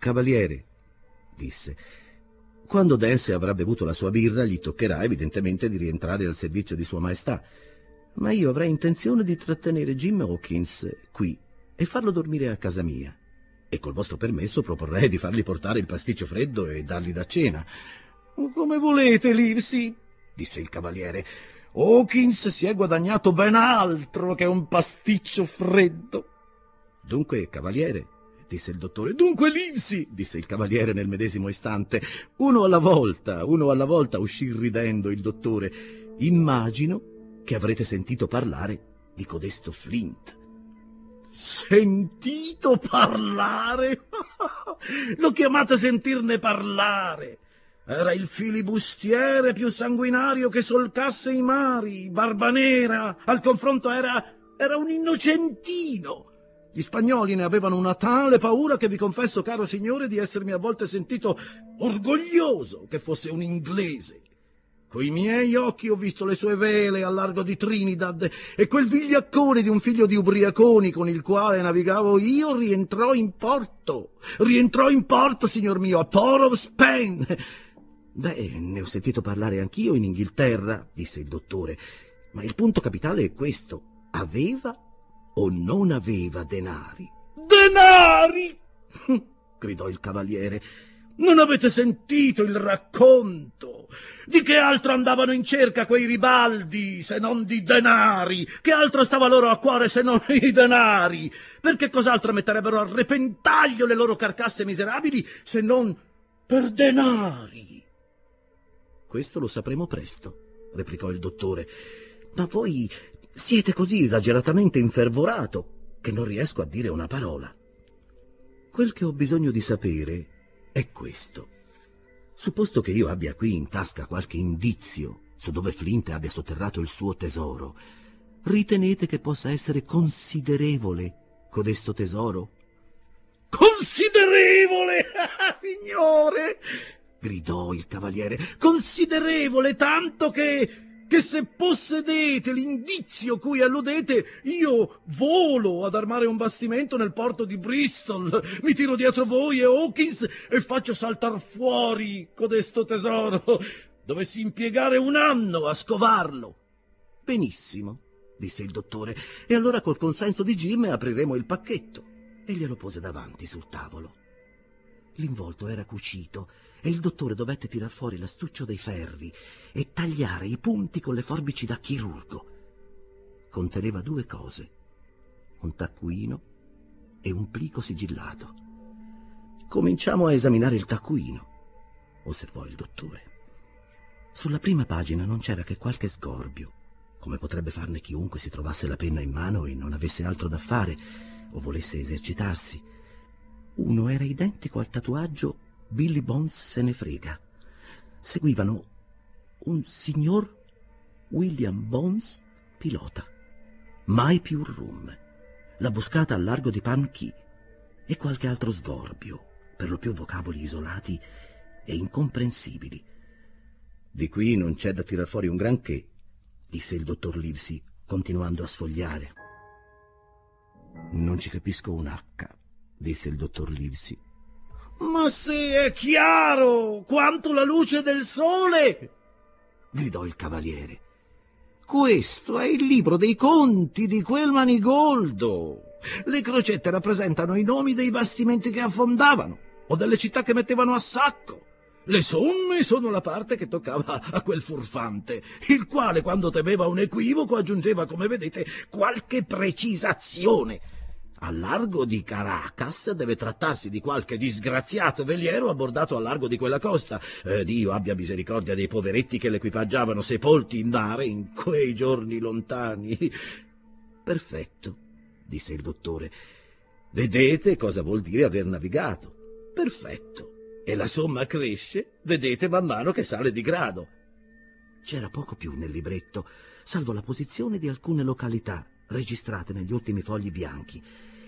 Cavaliere, disse, quando Dance avrà bevuto la sua birra gli toccherà evidentemente di rientrare al servizio di Sua Maestà, ma io avrei intenzione di trattenere Jim Hawkins qui e farlo dormire a casa mia e col vostro permesso proporrei di fargli portare il pasticcio freddo e dargli da cena. Come volete, Livesey, disse il cavaliere. Hawkins si è guadagnato ben altro che un pasticcio freddo. Dunque, cavaliere, disse il dottore. Dunque, Livesey, disse il cavaliere nel medesimo istante. Uno alla volta, uno alla volta uscì ridendo il dottore. Immagino che avrete sentito parlare di codesto Flint. Sentito parlare? Lo chiamate sentirne parlare? Era il filibustiere più sanguinario che solcasse i mari, barba nera, al confronto era, era un innocentino. Gli spagnoli ne avevano una tale paura che vi confesso, caro signore, di essermi a volte sentito orgoglioso che fosse un inglese. Coi miei occhi ho visto le sue vele al largo di Trinidad e quel vigliaccone di un figlio di ubriaconi con il quale navigavo io rientrò in porto. Rientrò in porto, signor mio, a Port of Spain. Beh, ne ho sentito parlare anch'io in Inghilterra, disse il dottore, ma il punto capitale è questo. Aveva o non aveva denari? Denari! gridò il cavaliere. Non avete sentito il racconto? Di che altro andavano in cerca quei ribaldi se non di denari? Che altro stava loro a cuore se non i denari? Perché cos'altro metterebbero a repentaglio le loro carcasse miserabili se non per denari? Questo lo sapremo presto, replicò il dottore. Ma voi siete così esageratamente infervorato che non riesco a dire una parola. Quel che ho bisogno di sapere è questo. Supposto che io abbia qui in tasca qualche indizio su dove Flint abbia sotterrato il suo tesoro, ritenete che possa essere considerevole codesto tesoro? Considerevole, signore! gridò il cavaliere. Considerevole tanto che che se possedete l'indizio cui alludete, io volo ad armare un bastimento nel porto di Bristol, mi tiro dietro voi e Hawkins e faccio saltar fuori codesto tesoro. Dovessi impiegare un anno a scovarlo. Benissimo, disse il dottore, e allora col consenso di Jim apriremo il pacchetto. E glielo pose davanti sul tavolo. L'involto era cucito e il dottore dovette tirar fuori l'astuccio dei ferri e tagliare i punti con le forbici da chirurgo. Conteneva due cose, un taccuino e un plico sigillato. Cominciamo a esaminare il taccuino, osservò il dottore. Sulla prima pagina non c'era che qualche sgorbio, come potrebbe farne chiunque si trovasse la penna in mano e non avesse altro da fare o volesse esercitarsi. Uno era identico al tatuaggio Billy Bones se ne frega. Seguivano un signor William Bones, pilota. Mai più rum. La buscata al largo di Pan Key e qualche altro sgorbio, per lo più vocaboli isolati e incomprensibili. Di qui non c'è da tirar fuori un granché, disse il dottor Livesey, continuando a sfogliare. Non ci capisco un H, disse il dottor Livesey. Ma se è chiaro quanto la luce del sole! gridò il cavaliere. Questo è il libro dei conti di quel manigoldo. Le crocette rappresentano i nomi dei bastimenti che affondavano o delle città che mettevano a sacco. Le somme sono la parte che toccava a quel furfante, il quale, quando temeva un equivoco, aggiungeva, come vedete, qualche precisazione al largo di Caracas deve trattarsi di qualche disgraziato veliero abbordato al largo di quella costa. Eh, Dio abbia misericordia dei poveretti che l'equipaggiavano sepolti in mare in quei giorni lontani. Perfetto, disse il dottore. Vedete cosa vuol dire aver navigato. Perfetto. E la somma cresce, vedete man mano che sale di grado. C'era poco più nel libretto, salvo la posizione di alcune località registrate negli ultimi fogli bianchi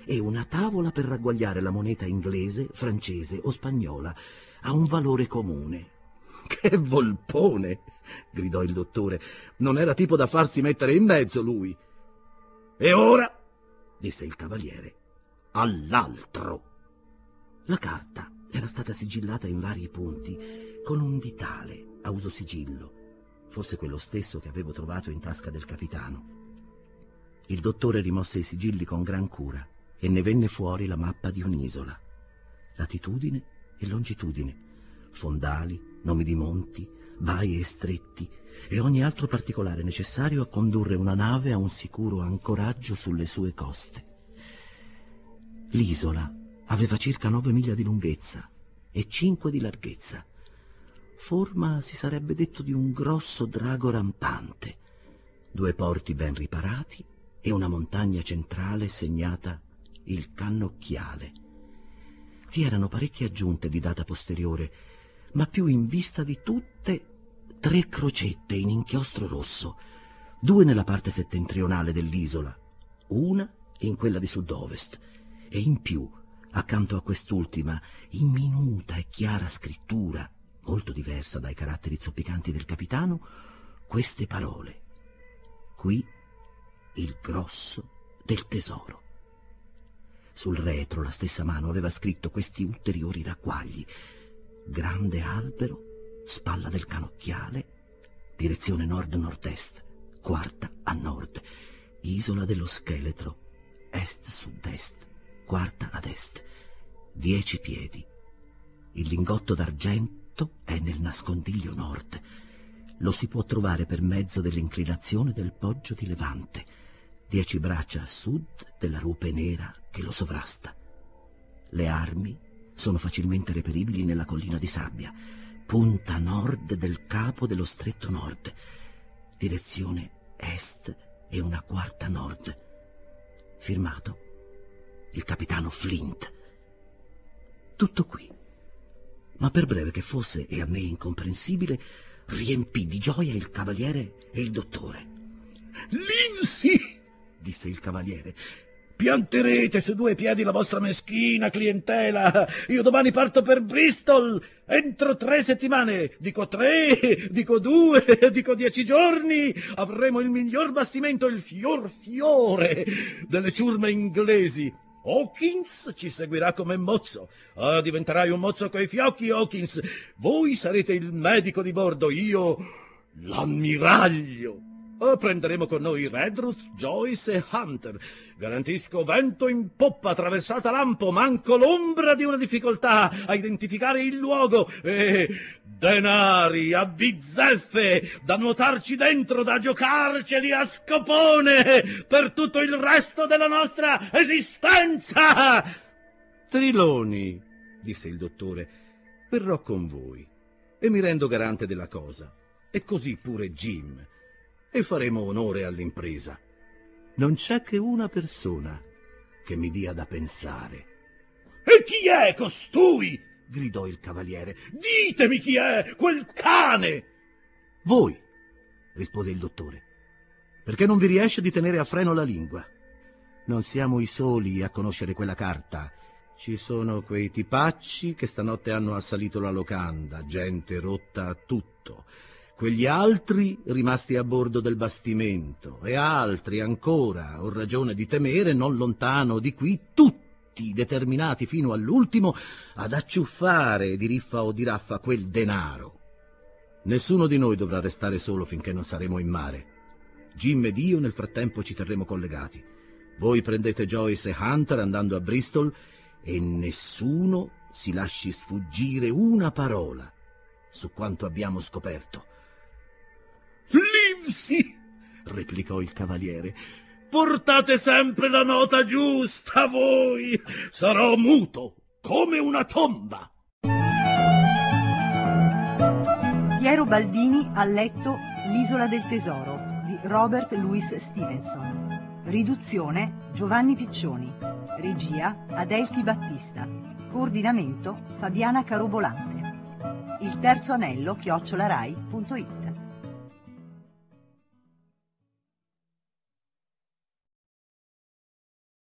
e una tavola per ragguagliare la moneta inglese, francese o spagnola a un valore comune. Che volpone! gridò il dottore. Non era tipo da farsi mettere in mezzo lui. E ora? disse il cavaliere. All'altro. La carta era stata sigillata in vari punti con un ditale a uso sigillo, forse quello stesso che avevo trovato in tasca del capitano. Il dottore rimosse i sigilli con gran cura e ne venne fuori la mappa di un'isola. Latitudine e longitudine, fondali, nomi di monti, baie e stretti e ogni altro particolare necessario a condurre una nave a un sicuro ancoraggio sulle sue coste. L'isola aveva circa nove miglia di lunghezza e cinque di larghezza. Forma, si sarebbe detto, di un grosso drago rampante, due porti ben riparati e una montagna centrale segnata il cannocchiale. Vi erano parecchie aggiunte di data posteriore, ma più in vista di tutte tre crocette in inchiostro rosso, due nella parte settentrionale dell'isola, una in quella di sud-ovest, e in più, accanto a quest'ultima, in minuta e chiara scrittura, molto diversa dai caratteri zoppicanti del capitano, queste parole. Qui il grosso del tesoro. Sul retro la stessa mano aveva scritto questi ulteriori ragguagli. Grande albero, spalla del canocchiale, direzione nord-nord-est, quarta a nord, isola dello scheletro, est-sud-est, quarta ad est, dieci piedi. Il lingotto d'argento è nel nascondiglio nord. Lo si può trovare per mezzo dell'inclinazione del poggio di Levante, dieci braccia a sud della rupe nera che lo sovrasta. Le armi sono facilmente reperibili nella collina di sabbia, punta nord del capo dello stretto nord, direzione est e una quarta nord. Firmato il capitano Flint. Tutto qui. Ma per breve che fosse, e a me incomprensibile, riempì di gioia il cavaliere e il dottore. Lindsay! Disse il cavaliere. Pianterete su due piedi la vostra meschina clientela. Io domani parto per Bristol. Entro tre settimane, dico tre, dico due, dico dieci giorni, avremo il miglior bastimento, il fior fiore delle ciurme inglesi. Hawkins ci seguirà come mozzo. Ah, diventerai un mozzo coi fiocchi, Hawkins. Voi sarete il medico di bordo, io l'ammiraglio. Oh, prenderemo con noi Redruth, Joyce e Hunter. Garantisco vento in poppa, attraversata lampo, manco l'ombra di una difficoltà a identificare il luogo e denari a bizzeffe da nuotarci dentro, da giocarceli a scopone per tutto il resto della nostra esistenza. Triloni, disse il dottore, verrò con voi e mi rendo garante della cosa. E così pure Jim e faremo onore all'impresa. Non c'è che una persona che mi dia da pensare. E chi è costui? gridò il cavaliere. Ditemi chi è quel cane! Voi, rispose il dottore, perché non vi riesce di tenere a freno la lingua. Non siamo i soli a conoscere quella carta. Ci sono quei tipacci che stanotte hanno assalito la locanda, gente rotta a tutto quegli altri rimasti a bordo del bastimento e altri ancora, ho ragione di temere, non lontano di qui, tutti determinati fino all'ultimo ad acciuffare di riffa o di raffa quel denaro. Nessuno di noi dovrà restare solo finché non saremo in mare. Jim ed io nel frattempo ci terremo collegati. Voi prendete Joyce e Hunter andando a Bristol e nessuno si lasci sfuggire una parola su quanto abbiamo scoperto. Livsi! replicò il cavaliere. Portate sempre la nota giusta voi. Sarò muto come una tomba. Piero Baldini ha letto L'isola del tesoro di Robert Louis Stevenson. Riduzione Giovanni Piccioni. Regia Adelchi Battista. Coordinamento Fabiana Carobolante. Il terzo anello chiocciolarai.it